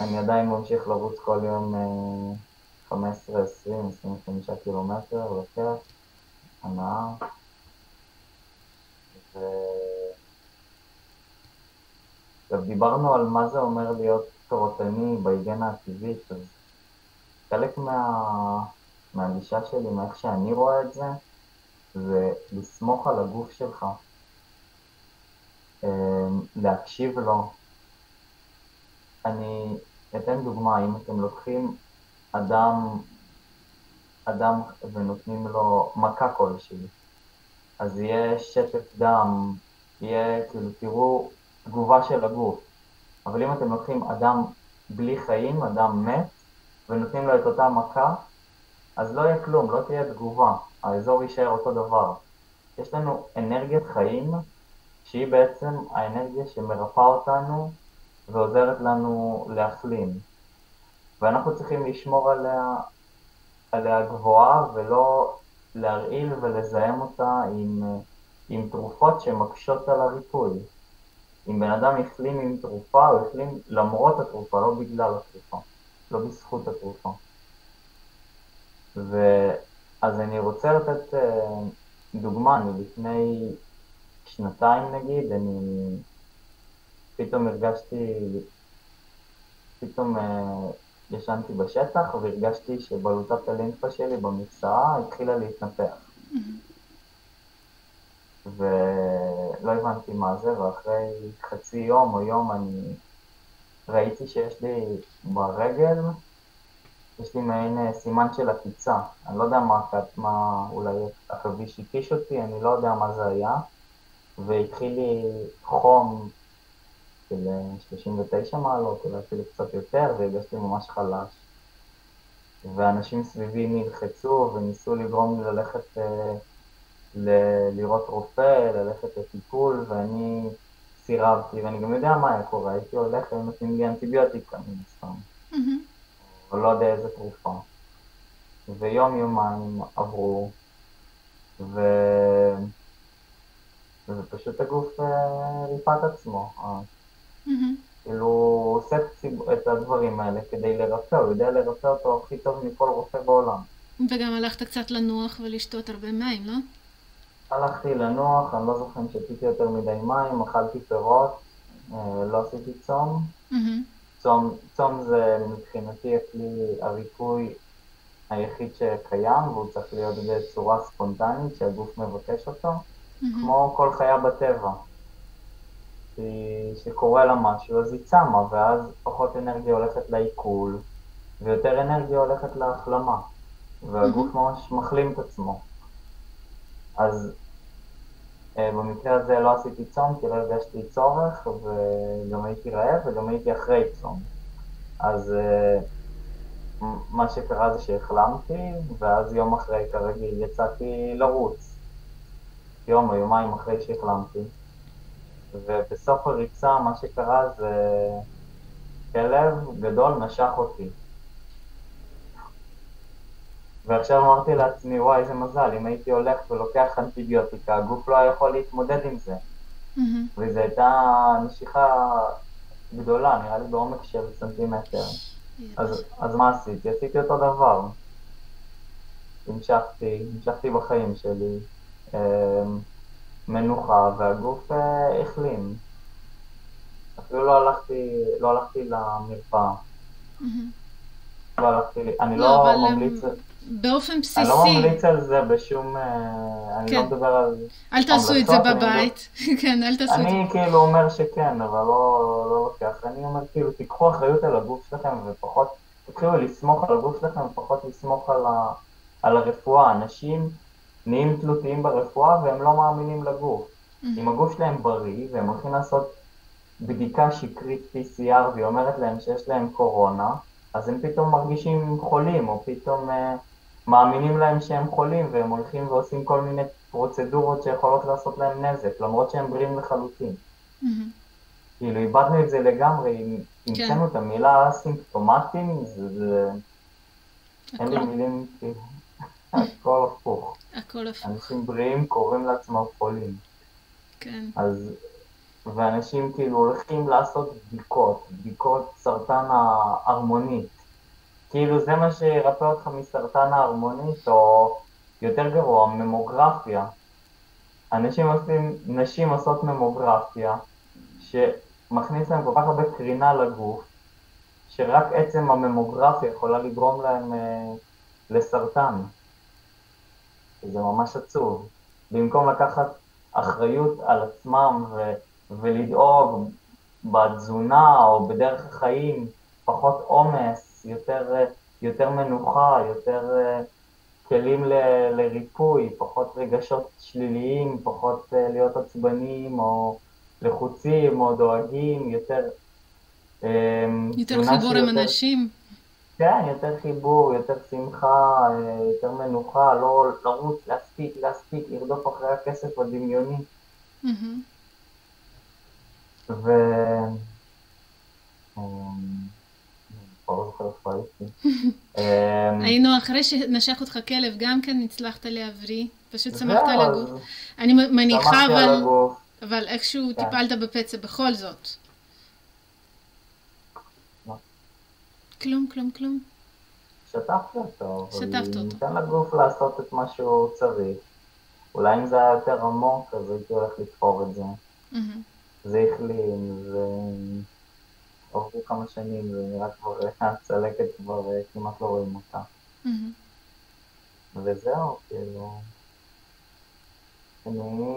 אני עדיין ממשיך לרוץ כל יום 15, 20, 25 קילומטר, לוקח, הנאה. ו... עכשיו דיברנו על מה זה אומר להיות ספורטני בהיגיינה הטבעית, אז חלק מה... מהגישה שלי, מאיך שאני רואה את זה, זה לסמוך על הגוף שלך, להקשיב לו. אני אתן דוגמה, אם אתם לוקחים אדם, אדם ונותנים לו מכה כלשהי, אז יהיה שטף דם, יהיה, כאילו, תראו תגובה של הגוף. אבל אם אתם לוקחים אדם בלי חיים, אדם מת, ונותנים לו את אותה מכה, אז לא יהיה כלום, לא תהיה תגובה, האזור יישאר אותו דבר. יש לנו אנרגיית חיים, שהיא בעצם האנרגיה שמרפאה אותנו ועוזרת לנו להחלים. ואנחנו צריכים לשמור עליה, עליה גבוהה ולא להרעיל ולזהם אותה עם, עם תרופות שמקשות על הריפוי. אם בן אדם החלים עם תרופה, הוא החלים למרות התרופה, לא בגלל התרופה, לא בזכות התרופה. ואז אני רוצה לתת דוגמה, אני לפני שנתיים נגיד, אני פתאום הרגשתי, פתאום ישנתי בשטח והרגשתי שבלוטת הלימפה שלי במקצעה התחילה להתנפח. ולא הבנתי מה זה, ואחרי חצי יום או יום אני ראיתי שיש לי ברגל, יש לי מעין סימן של עקיצה. אני לא יודע מה, מה אולי עכביש הקיש אותי, אני לא יודע מה זה היה, והתחיל לי חום של 39 מעלות, אולי אפילו קצת יותר, והרגשתי ממש חלש. ואנשים סביבי נלחצו וניסו לגרום לי ללכת אה, ל- לראות רופא, ללכת לטיפול, ואני סירבתי, ואני גם יודע מה היה קורה, הייתי הולך ונותנים לי אנטיביוטיקה מן הסתם, או לא יודע איזה תרופה. ויום יומיים עברו, ו... ופשוט הגוף אה, ריפא את עצמו. כאילו, הוא עושה את הדברים האלה כדי לרפא, הוא יודע לרפא אותו הכי טוב מכל רופא בעולם. וגם הלכת קצת לנוח ולשתות הרבה מים, לא? הלכתי לנוח, אני לא זוכר אם שתיתי יותר מדי מים, אכלתי פירות, לא עשיתי צום. צום, צום זה מבחינתי הכלי הריפוי היחיד שקיים, והוא צריך להיות בצורה ספונטנית, שהגוף מבקש אותו, כמו כל חיה בטבע. שקורה לה משהו, אז היא צמה, ואז פחות אנרגיה הולכת לעיכול, ויותר אנרגיה הולכת להחלמה, והגוף ממש מחלים את עצמו. אז אה, במקרה הזה לא עשיתי צום, כי לא הרגשתי צורך, וגם הייתי רעב, וגם הייתי אחרי צום. אז אה, מה שקרה זה שהחלמתי, ואז יום אחרי, כרגיל, יצאתי לרוץ. יום או יומיים אחרי שהחלמתי. ובסוף הריצה מה שקרה זה כלב גדול נשך אותי. ועכשיו אמרתי לעצמי, וואי, איזה מזל, אם הייתי הולך ולוקח אנטיביוטיקה, הגוף לא היה יכול להתמודד עם זה. Mm-hmm. וזו הייתה נשיכה גדולה, נראה לי בעומק של סנטימטר. אז, אז מה עשיתי? עשיתי אותו דבר. המשכתי, המשכתי בחיים שלי. אמ, מנוחה והגוף החלים. אפילו לא הלכתי, לא הלכתי למרפאה. לא הלכתי, אני לא, לא ממליץ... באופן בסיסי. אני לא ממליץ על זה בשום... אה, אני לא כן. לא מדבר על... אל תעשו את זה בבית. כן, אל תעשו את זה. אני כאילו אומר שכן, אבל לא, לא לוקח. אני אומר כאילו, תיקחו אחריות על הגוף שלכם ופחות... תתחילו לסמוך על הגוף שלכם ופחות לסמוך על, ה, על הרפואה. אנשים נהיים תלותיים ברפואה והם לא מאמינים לגוף. אם הגוף שלהם בריא והם הולכים לעשות בדיקה שקרית PCR והיא אומרת להם שיש להם קורונה, אז הם פתאום מרגישים חולים, או פתאום uh, מאמינים להם שהם חולים, והם הולכים ועושים כל מיני פרוצדורות שיכולות לעשות להם נזק, למרות שהם בריאים לחלוטין. Mm-hmm. כאילו, איבדנו את זה לגמרי, אם המצאנו כן. את המילה סימפטומטים, זה... זה... אין לי מילים, כאילו, הכל הפוך. הכל הפוך. אנשים בריאים קוראים לעצמם חולים. כן. אז ואנשים כאילו הולכים לעשות בדיקות, בדיקות סרטן ההרמונית. כאילו זה מה שירפא אותך מסרטן ההרמונית, או יותר גרוע, ממוגרפיה. אנשים עושים, נשים עושות ממוגרפיה, שמכניס להם כל כך הרבה קרינה לגוף, שרק עצם הממוגרפיה יכולה לגרום להם אה, לסרטן. זה ממש עצוב. במקום לקחת אחריות על עצמם ו... ולדאוג בתזונה או בדרך החיים, פחות עומס, יותר, יותר מנוחה, יותר אה, כלים ל, לריפוי, פחות רגשות שליליים, פחות אה, להיות עצבניים או לחוצים או דואגים, יותר... אה, יותר חיבור עם אנשים. כן, יותר חיבור, יותר שמחה, יותר מנוחה, לא לרוץ, להספיק, להספיק, לרדוף אחרי הכסף הדמיוני. Mm-hmm. ו... היינו אחרי שנשך אותך כלב, גם כן הצלחת להבריא, פשוט שמחת על הגוף. אני מניחה, אבל, אבל איכשהו כן. טיפלת בפצע בכל זאת. כלום, כלום, כלום. שטפתי אותו. שטפת אותו. ניתן לגוף לעשות את מה שהוא צריך. אולי אם זה היה יותר עמוק, אז הייתי הולך לתפור את זה. זה החלים, ועברו כמה שנים, ונראה כבר, הצלקת כבר אה, כמעט לא רואים אותה. וזהו, כאילו... אני,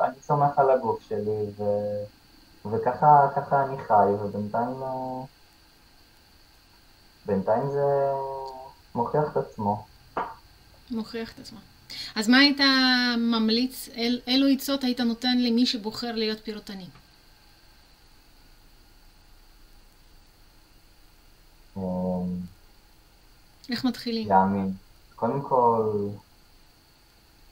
אני סומך על הגוף שלי, ו, וככה אני חי, ובינתיים אה, בינתיים זה מוכיח את עצמו. מוכיח את עצמו. אז מה היית ממליץ, אל, אילו עצות היית נותן למי שבוחר להיות פירוטני? איך מתחילים? להאמין. קודם כל,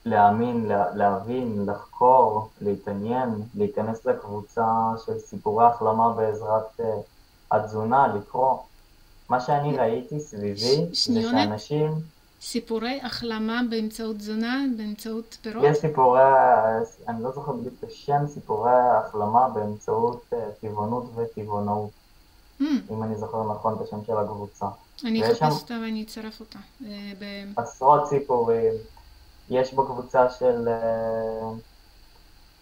להאמין, להבין, לחקור, להתעניין, להיכנס לקבוצה של סיפורי החלמה בעזרת uh, התזונה, לקרוא. מה שאני ראיתי סביבי זה שאנשים... סיפורי החלמה באמצעות תזונה, באמצעות פירות? יש סיפורי, אני לא זוכר בדיוק את השם, סיפורי החלמה באמצעות uh, טבעונות וטבעונאות. Mm. אם אני זוכר נכון את השם של הקבוצה. אני אחפש אותה ואני אצרף אותה. אה, עשרות סיפורים. יש בקבוצה של, אה,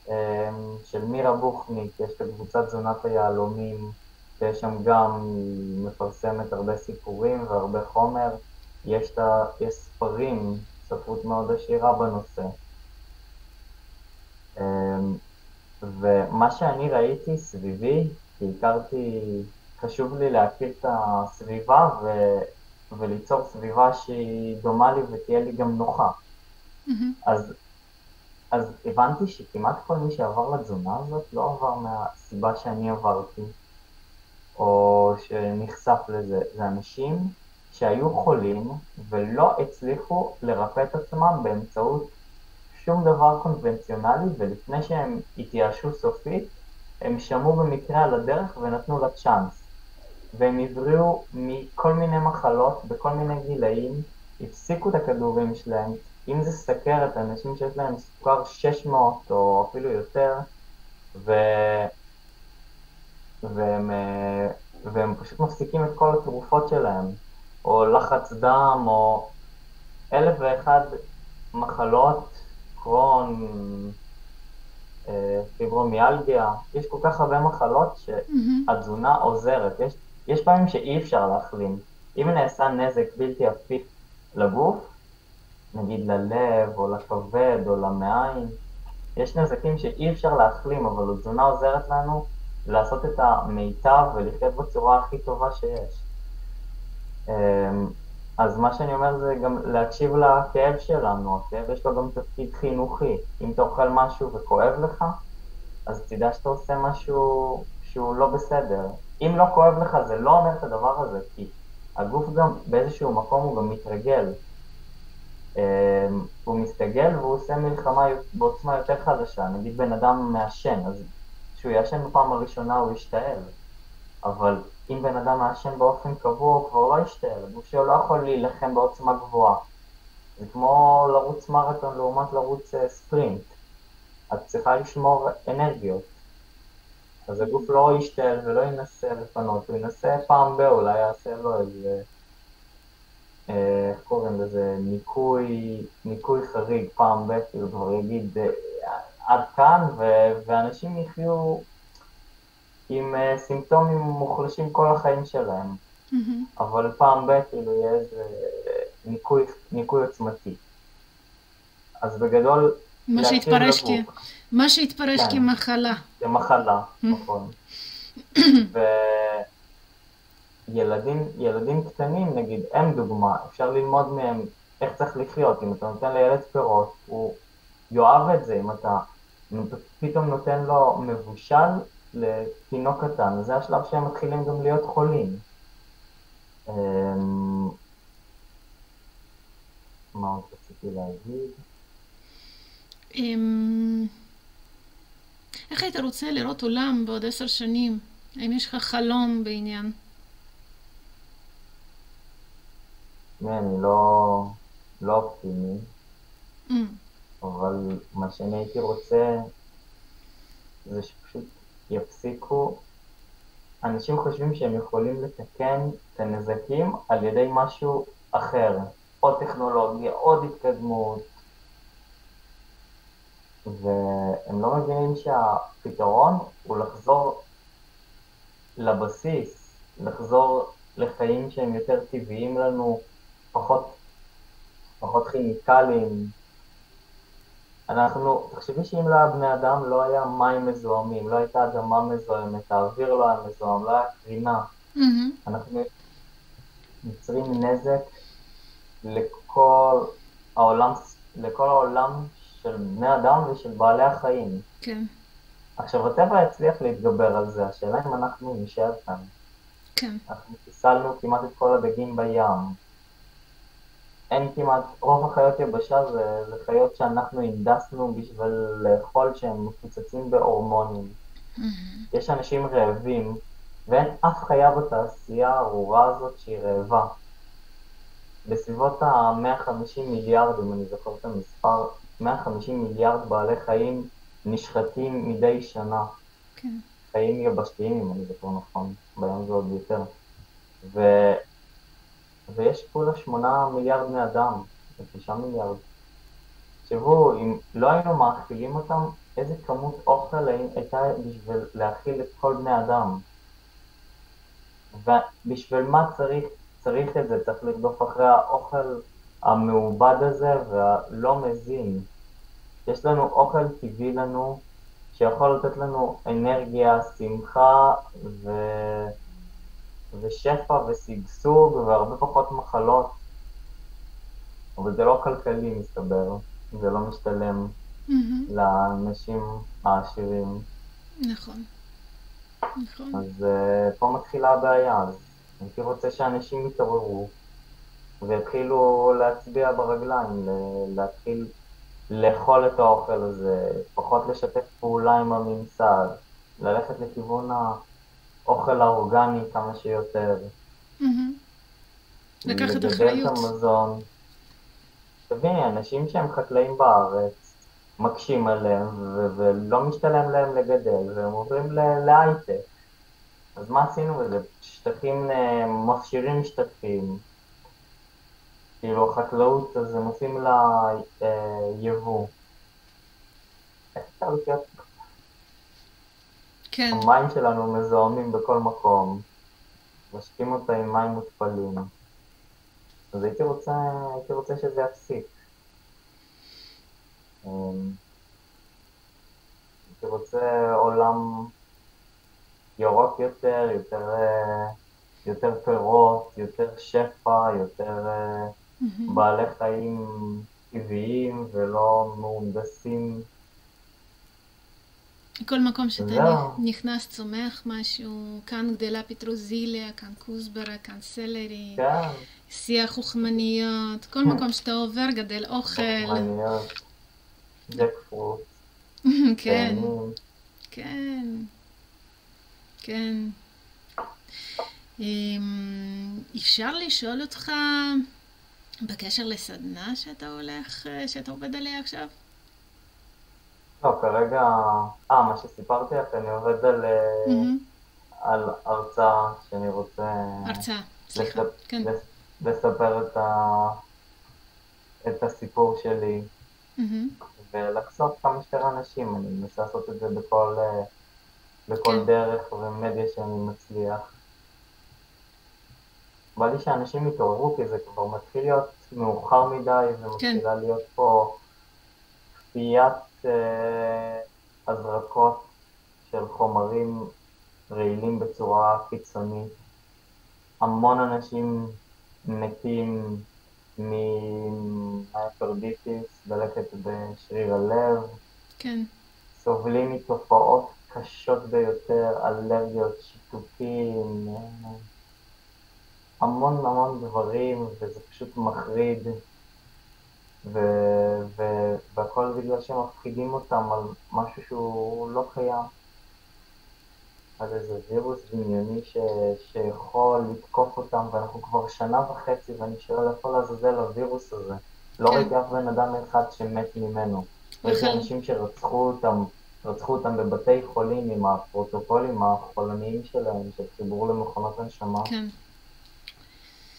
אה, של מירה בוכניק, יש את קבוצת תזונת היהלומים, שיש שם גם, מפרסמת הרבה סיפורים והרבה חומר. יש, תה, יש ספרים, ספרות מאוד עשירה בנושא. ומה שאני ראיתי סביבי, כי הכרתי חשוב לי להכיר את הסביבה ו... וליצור סביבה שהיא דומה לי ותהיה לי גם נוחה. Mm-hmm. אז, אז הבנתי שכמעט כל מי שעבר לתזונה הזאת לא עבר מהסיבה שאני עברתי, או שנחשף לזה. זה אנשים שהיו חולים ולא הצליחו לרפא את עצמם באמצעות שום דבר קונבנציונלי, ולפני שהם התייאשו סופית, הם שמעו במקרה על הדרך ונתנו לה צ'אנס. והם הבריאו מכל מיני מחלות בכל מיני גילאים, הפסיקו את הכדורים שלהם, אם זה סכרת, אנשים שיש להם סוכר 600 או אפילו יותר, ו... והם, והם פשוט מפסיקים את כל התרופות שלהם, או לחץ דם, או אלף ואחד מחלות, קרון, פיברומיאלגיה, יש כל כך הרבה מחלות שהתזונה עוזרת. יש, יש פעמים שאי אפשר להחלים. אם נעשה נזק בלתי הפיך לגוף, נגיד ללב או לכבד או למעיים, יש נזקים שאי אפשר להחלים, אבל התזונה עוזרת לנו לעשות את המיטב ולחיות בצורה הכי טובה שיש. אמ, אז מה שאני אומר זה גם להקשיב לכאב שלנו, הכאב יש לו גם תפקיד חינוכי. אם אתה אוכל משהו וכואב לך, אז תדע שאתה עושה משהו שהוא לא בסדר. אם לא כואב לך, זה לא אומר את הדבר הזה, כי הגוף גם באיזשהו מקום הוא גם מתרגל. אמ, הוא מסתגל והוא עושה מלחמה בעוצמה יותר חדשה. נגיד בן אדם מעשן, אז כשהוא יעשן בפעם הראשונה הוא ישתעל. אבל אם בן אדם מעשן באופן קבוע הוא כבר לא ישתעל, הגוף שלו לא יכול להילחם בעוצמה גבוהה. זה כמו לרוץ מרתון לעומת לרוץ uh, ספרינט. את צריכה לשמור אנרגיות. אז הגוף לא ישתעל ולא ינסה לפנות, הוא ינסה פעם ב- אולי יעשה לו איזה, אה, איך קוראים לזה, ניקוי, ניקוי חריג פעם ב- כאילו כבר יגיד אה, עד כאן, ו- ואנשים יחיו עם uh, סימפטומים מוחלשים כל החיים שלהם. Mm-hmm. אבל פעם ב- כאילו יהיה איזה ניקוי, ניקוי עוצמתי. אז בגדול, מה שהתפרש, כ... מה שהתפרש כן, כמחלה. כמחלה, mm-hmm. נכון. וילדים ילדים קטנים, נגיד, הם דוגמה, אפשר ללמוד מהם איך צריך לחיות. אם אתה נותן לילד פירות, הוא יאהב את זה. אם אתה פתאום נותן לו מבושל, לתינוק קטן, זה השלב שהם מתחילים גם להיות חולים. אמ, מה עוד רציתי להגיד? אמ, איך היית רוצה לראות עולם בעוד עשר שנים? האם יש לך חלום בעניין? אני לא, לא אופטימי, mm. אבל מה שאני הייתי רוצה זה שפשוט יפסיקו, אנשים חושבים שהם יכולים לתקן את הנזקים על ידי משהו אחר, עוד טכנולוגיה, עוד התקדמות, והם לא מבינים שהפתרון הוא לחזור לבסיס, לחזור לחיים שהם יותר טבעיים לנו, פחות, פחות כימיקלים, אנחנו, תחשבי שאם לא היה בני אדם, לא היה מים מזוהמים, לא הייתה אדמה מזוהמת, האוויר לא היה מזוהם, לא היה קרינה. Mm-hmm. אנחנו יוצרים נזק לכל העולם, לכל העולם של בני אדם ושל בעלי החיים. כן. עכשיו, הטבע יצליח להתגבר על זה, השאלה אם אנחנו נשאר כאן. כן. אנחנו חיסלנו כמעט את כל הדגים בים. אין כמעט, רוב החיות יבשה זה, זה חיות שאנחנו הנדסנו בשביל לאכול שהם מפוצצים בהורמונים. Mm-hmm. יש אנשים רעבים, ואין אף חיה בתעשייה הארורה הזאת שהיא רעבה. בסביבות ה-150 מיליארד, אם אני זוכר את המספר, 150 מיליארד בעלי חיים נשחטים מדי שנה. כן. חיים יבשתיים, אם אני זוכר נכון, ביום זה עוד יותר. ו... ויש כולה שמונה מיליארד בני אדם, ותשעה מיליארד. תחשבו, אם לא היינו מאכילים אותם, איזה כמות אוכל הייתה בשביל להאכיל את כל בני אדם. ובשביל מה צריך, צריך את זה? צריך לרדוף אחרי האוכל המעובד הזה והלא מזין. יש לנו אוכל טבעי לנו, שיכול לתת לנו אנרגיה, שמחה ו... ושפע ושגשוג והרבה פחות מחלות. אבל זה לא כלכלי מסתבר, זה לא משתלם mm-hmm. לאנשים העשירים. נכון. נכון. אז uh, פה מתחילה הבעיה, אז הייתי רוצה שאנשים יתעוררו ויתחילו להצביע ברגליים, להתחיל לאכול את האוכל הזה, פחות לשתף פעולה עם הממסד, ללכת לכיוון ה... אוכל האורגני כמה שיותר. לקחת אחריות. לגדל את המזון. תביני, אנשים שהם חקלאים בארץ, מקשים עליהם ולא משתלם להם לגדל, והם עוברים להייטק. אז מה עשינו בזה? שטחים, אה, מפשירים שטחים. כאילו חקלאות, אז הם עושים לה אה, יבוא. איך אפשר לחיות כן. המים שלנו מזוהמים בכל מקום, משקים אותה עם מים מותפלים. אז הייתי רוצה, הייתי רוצה שזה יפסיק. אמ, הייתי רוצה עולם ירוק יותר, יותר, אה, יותר פירות, יותר שפע, יותר אה, בעלי חיים טבעיים ולא מהונדסים. כל מקום שאתה זהו. נכנס צומח משהו, כאן גדלה פטרוזיליה, כאן כוסברה, כאן סלרי, כן, שיח וחמניות, כל מקום שאתה עובר גדל אוכל, חמניות, ג'ק פרוט, כן. כן, כן. אמ, אפשר לשאול אותך בקשר לסדנה שאתה הולך, שאתה עובד עליה עכשיו? לא, כרגע, אה, מה שסיפרתי לך, אני עובד על, מהמם. על הרצאה שאני רוצה הרצאה, סליחה, לספ- כן. לס- לספר את, ה, את הסיפור שלי מהמם. ולחשוף כמה שיותר אנשים. אני מנסה לעשות את זה בכל, אה, בכל כן. דרך ומדיה שאני מצליח. בא לי שאנשים יתעוררו, כי זה כבר מתחיל להיות מאוחר מדי, ומתחילה להיות פה כפיית הזרקות של חומרים רעילים בצורה קיצונית. המון אנשים מתים מהפרדיטיס, דלקת בשריר הלב, כן, סובלים מתופעות קשות ביותר, אלרגיות, שיתוקים, אה, המון המון דברים, וזה פשוט מחריד, ו, ו, והכל בגלל שמפחידים אותם על משהו שהוא לא קיים, על איזה וירוס דמיוני ש, שיכול לתקוף אותם, ואנחנו כבר שנה וחצי, ואני שואל איפה לעזאזל הווירוס הזה. לא כן. ראיתי אף בן אדם אחד שמת ממנו. בכלל. אנשים שרצחו אותם, רצחו אותם בבתי חולים עם הפרוטוקולים החולניים שלהם, שחיברו למכונות הנשמה. כן.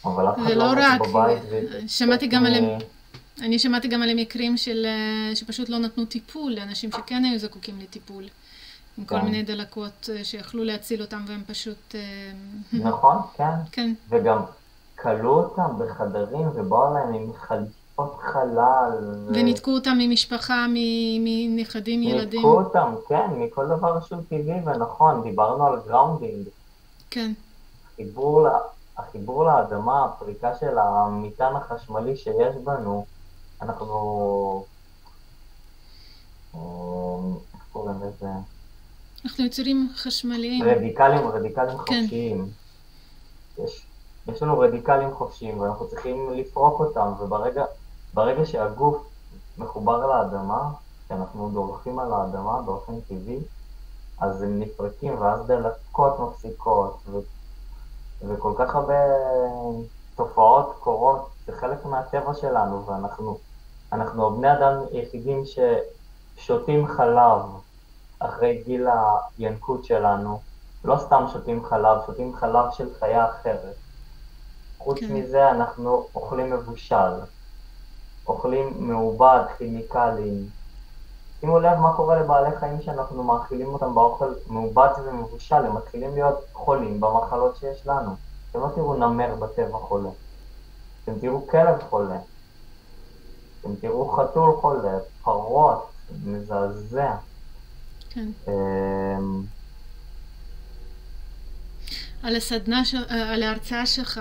אבל אף אחד לא רק, עומד בבית שמעתי גם על- מ- אני שמעתי גם על מקרים של, אה, שפשוט לא נתנו טיפול לאנשים שכן היו זקוקים לטיפול. עם כל כן. מיני דלקות אה, שיכלו להציל אותם והם פשוט... אה, נכון, כן. כן, וגם כלאו אותם בחדרים ובאו להם עם חליפות חלל. ו- וניתקו אותם ממשפחה, מ- מנכדים, ילדים. ניתקו אותם, כן, מכל דבר שהוא טבעי ונכון. דיברנו על grounding. כן, החיבור, ל- החיבור לאדמה, הפריקה של המטען החשמלי שיש בנו, אנחנו... אה, איך קוראים לזה? אנחנו יצורים חשמליים. רדיקלים, רדיקלים כן. חופשיים. יש, יש לנו רדיקלים חופשיים ואנחנו צריכים לפרוק אותם, וברגע ברגע שהגוף מחובר לאדמה, כשאנחנו דורכים על האדמה באופן טבעי, אז הם נפרקים ואז דלקות מפסיקות, ו, וכל כך הרבה תופעות קורות, זה חלק מהטבע שלנו, ואנחנו אנחנו בני אדם יחידים ששותים חלב אחרי גיל הינקות שלנו, לא סתם שותים חלב, שותים חלב של חיה אחרת. חוץ כן. מזה אנחנו אוכלים מבושל, אוכלים מעובד, כימיקלים. שימו לב מה קורה לבעלי חיים שאנחנו מאכילים אותם באוכל מעובד ומבושל, הם מתחילים להיות חולים במחלות שיש לנו. אתם לא תראו נמר בטבע חולה, אתם תראו כלב חולה, אתם תראו חתול חולה, פרות, מזעזע. כן. אמ, על הסדנה, של- אה, על ההרצאה שלך.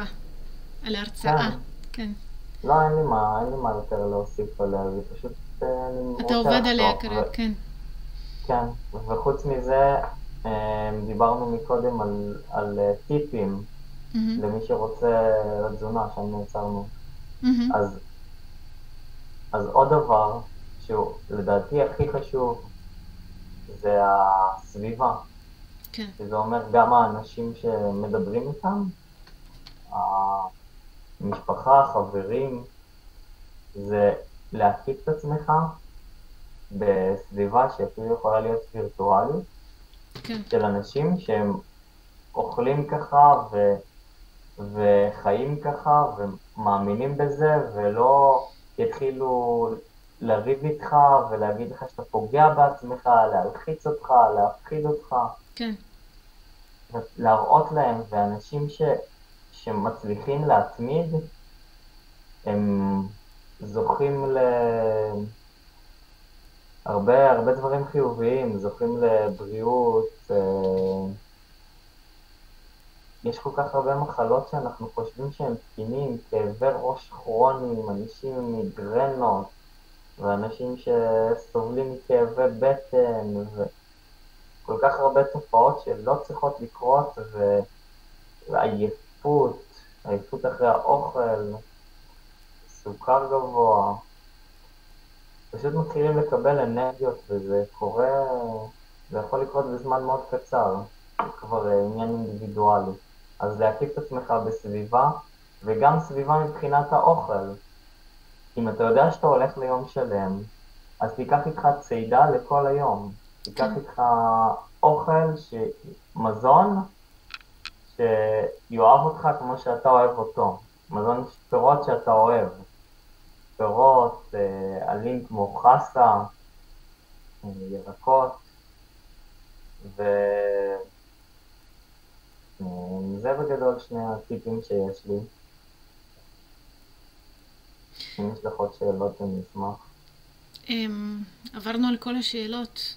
על ההרצאה. כן. כן. לא, אין לי מה, אין לי מה יותר להוסיף עליה, זה פשוט... אה, אתה עובד עליה כרגע, כן. כן, וחוץ מזה, אה, דיברנו מקודם על, על אה, טיפים למי שרוצה לתזונה, שם נעצרנו. אז, אז עוד דבר, שהוא לדעתי הכי חשוב, זה הסביבה. כן. שזה אומר גם האנשים שמדברים איתם, המשפחה, חברים, זה להקיף את עצמך בסביבה שאפילו יכולה להיות וירטואלית, כן. של אנשים שהם אוכלים ככה ו... וחיים ככה ומאמינים בזה ולא יתחילו לריב איתך ולהגיד לך שאתה פוגע בעצמך, להלחיץ אותך, להפחיד אותך. כן. להראות להם, ואנשים ש, שמצליחים להתמיד, הם זוכים להרבה הרבה דברים חיוביים, זוכים לבריאות, אה, יש כל כך הרבה מחלות שאנחנו חושבים שהן תקינים, כאבי ראש כרוניים, אנשים עם מיגרנות, ואנשים שסובלים מכאבי בטן, וכל כך הרבה תופעות שלא צריכות לקרות, ועייפות, עייפות אחרי האוכל, סוכר גבוה, פשוט מתחילים לקבל אנרגיות, וזה קורה, זה יכול לקרות בזמן מאוד קצר, כבר עניין אינדיבידואלי. אז להקיף את עצמך בסביבה, וגם סביבה מבחינת האוכל. אם אתה יודע שאתה הולך ליום שלם, אז תיקח איתך צידה לכל היום. תיקח כן. איתך אוכל, ש... מזון, שיאהב אותך כמו שאתה אוהב אותו. מזון פירות שאתה אוהב. פירות, אה, עלים כמו חסה, אה, ירקות, ו... זה בגדול שני הטיפים שיש לי. אם יש לך עוד שאלות אני אשמח. אמ, עברנו על כל השאלות.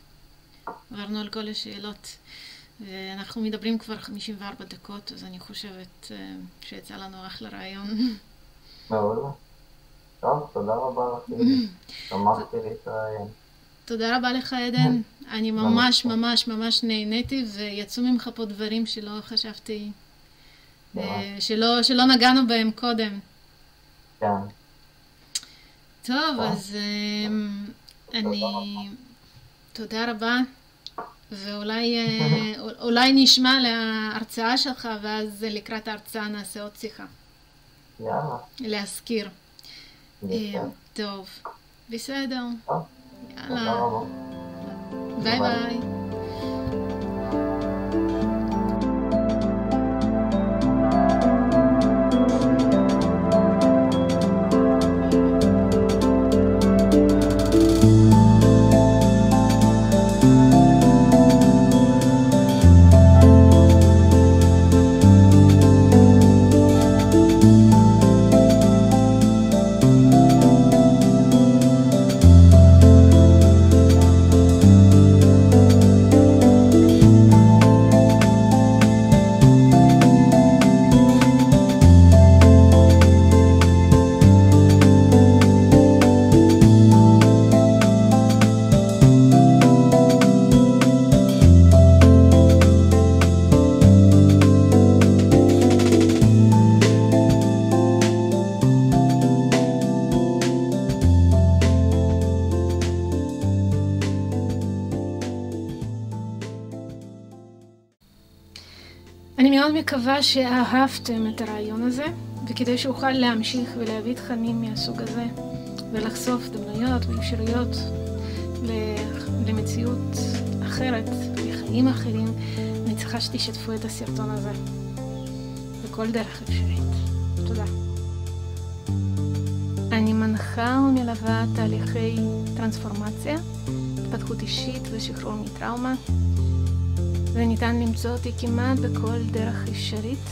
עברנו על כל השאלות. ואנחנו מדברים כבר 54 דקות, אז אני חושבת אה, שיצא לנו אחלה רעיון. מעולה. טוב, תודה רבה לך. שמחתי להתראיין. תודה רבה לך, עדן. אני ממש ממש ממש נהניתי, ויצאו ממך פה דברים שלא חשבתי, אה, שלא, שלא נגענו בהם קודם. כן. טוב, אז אמ, אני... תודה רבה, ואולי אה, נשמע להרצאה שלך, ואז לקראת ההרצאה נעשה עוד שיחה. להזכיר. אה, טוב, בסדר. Hello. Bye bye. bye. מקווה שאהבתם את הרעיון הזה, וכדי שאוכל להמשיך ולהביא תכנים מהסוג הזה, ולחשוף דמויות ואפשרויות למציאות אחרת, לחיים אחרים, אני צריכה שתשתפו את הסרטון הזה בכל דרך אפשרית. תודה. אני מנחה ומלווה תהליכי טרנספורמציה, התפתחות אישית ושחרור מטראומה. וניתן למצוא אותי כמעט בכל דרך אפשרית,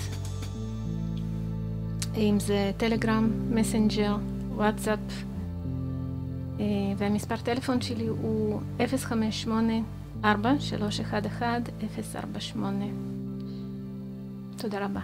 אם זה טלגרם, מסנג'ר, וואטסאפ, אה, והמספר טלפון שלי הוא 058-4311-048. תודה רבה.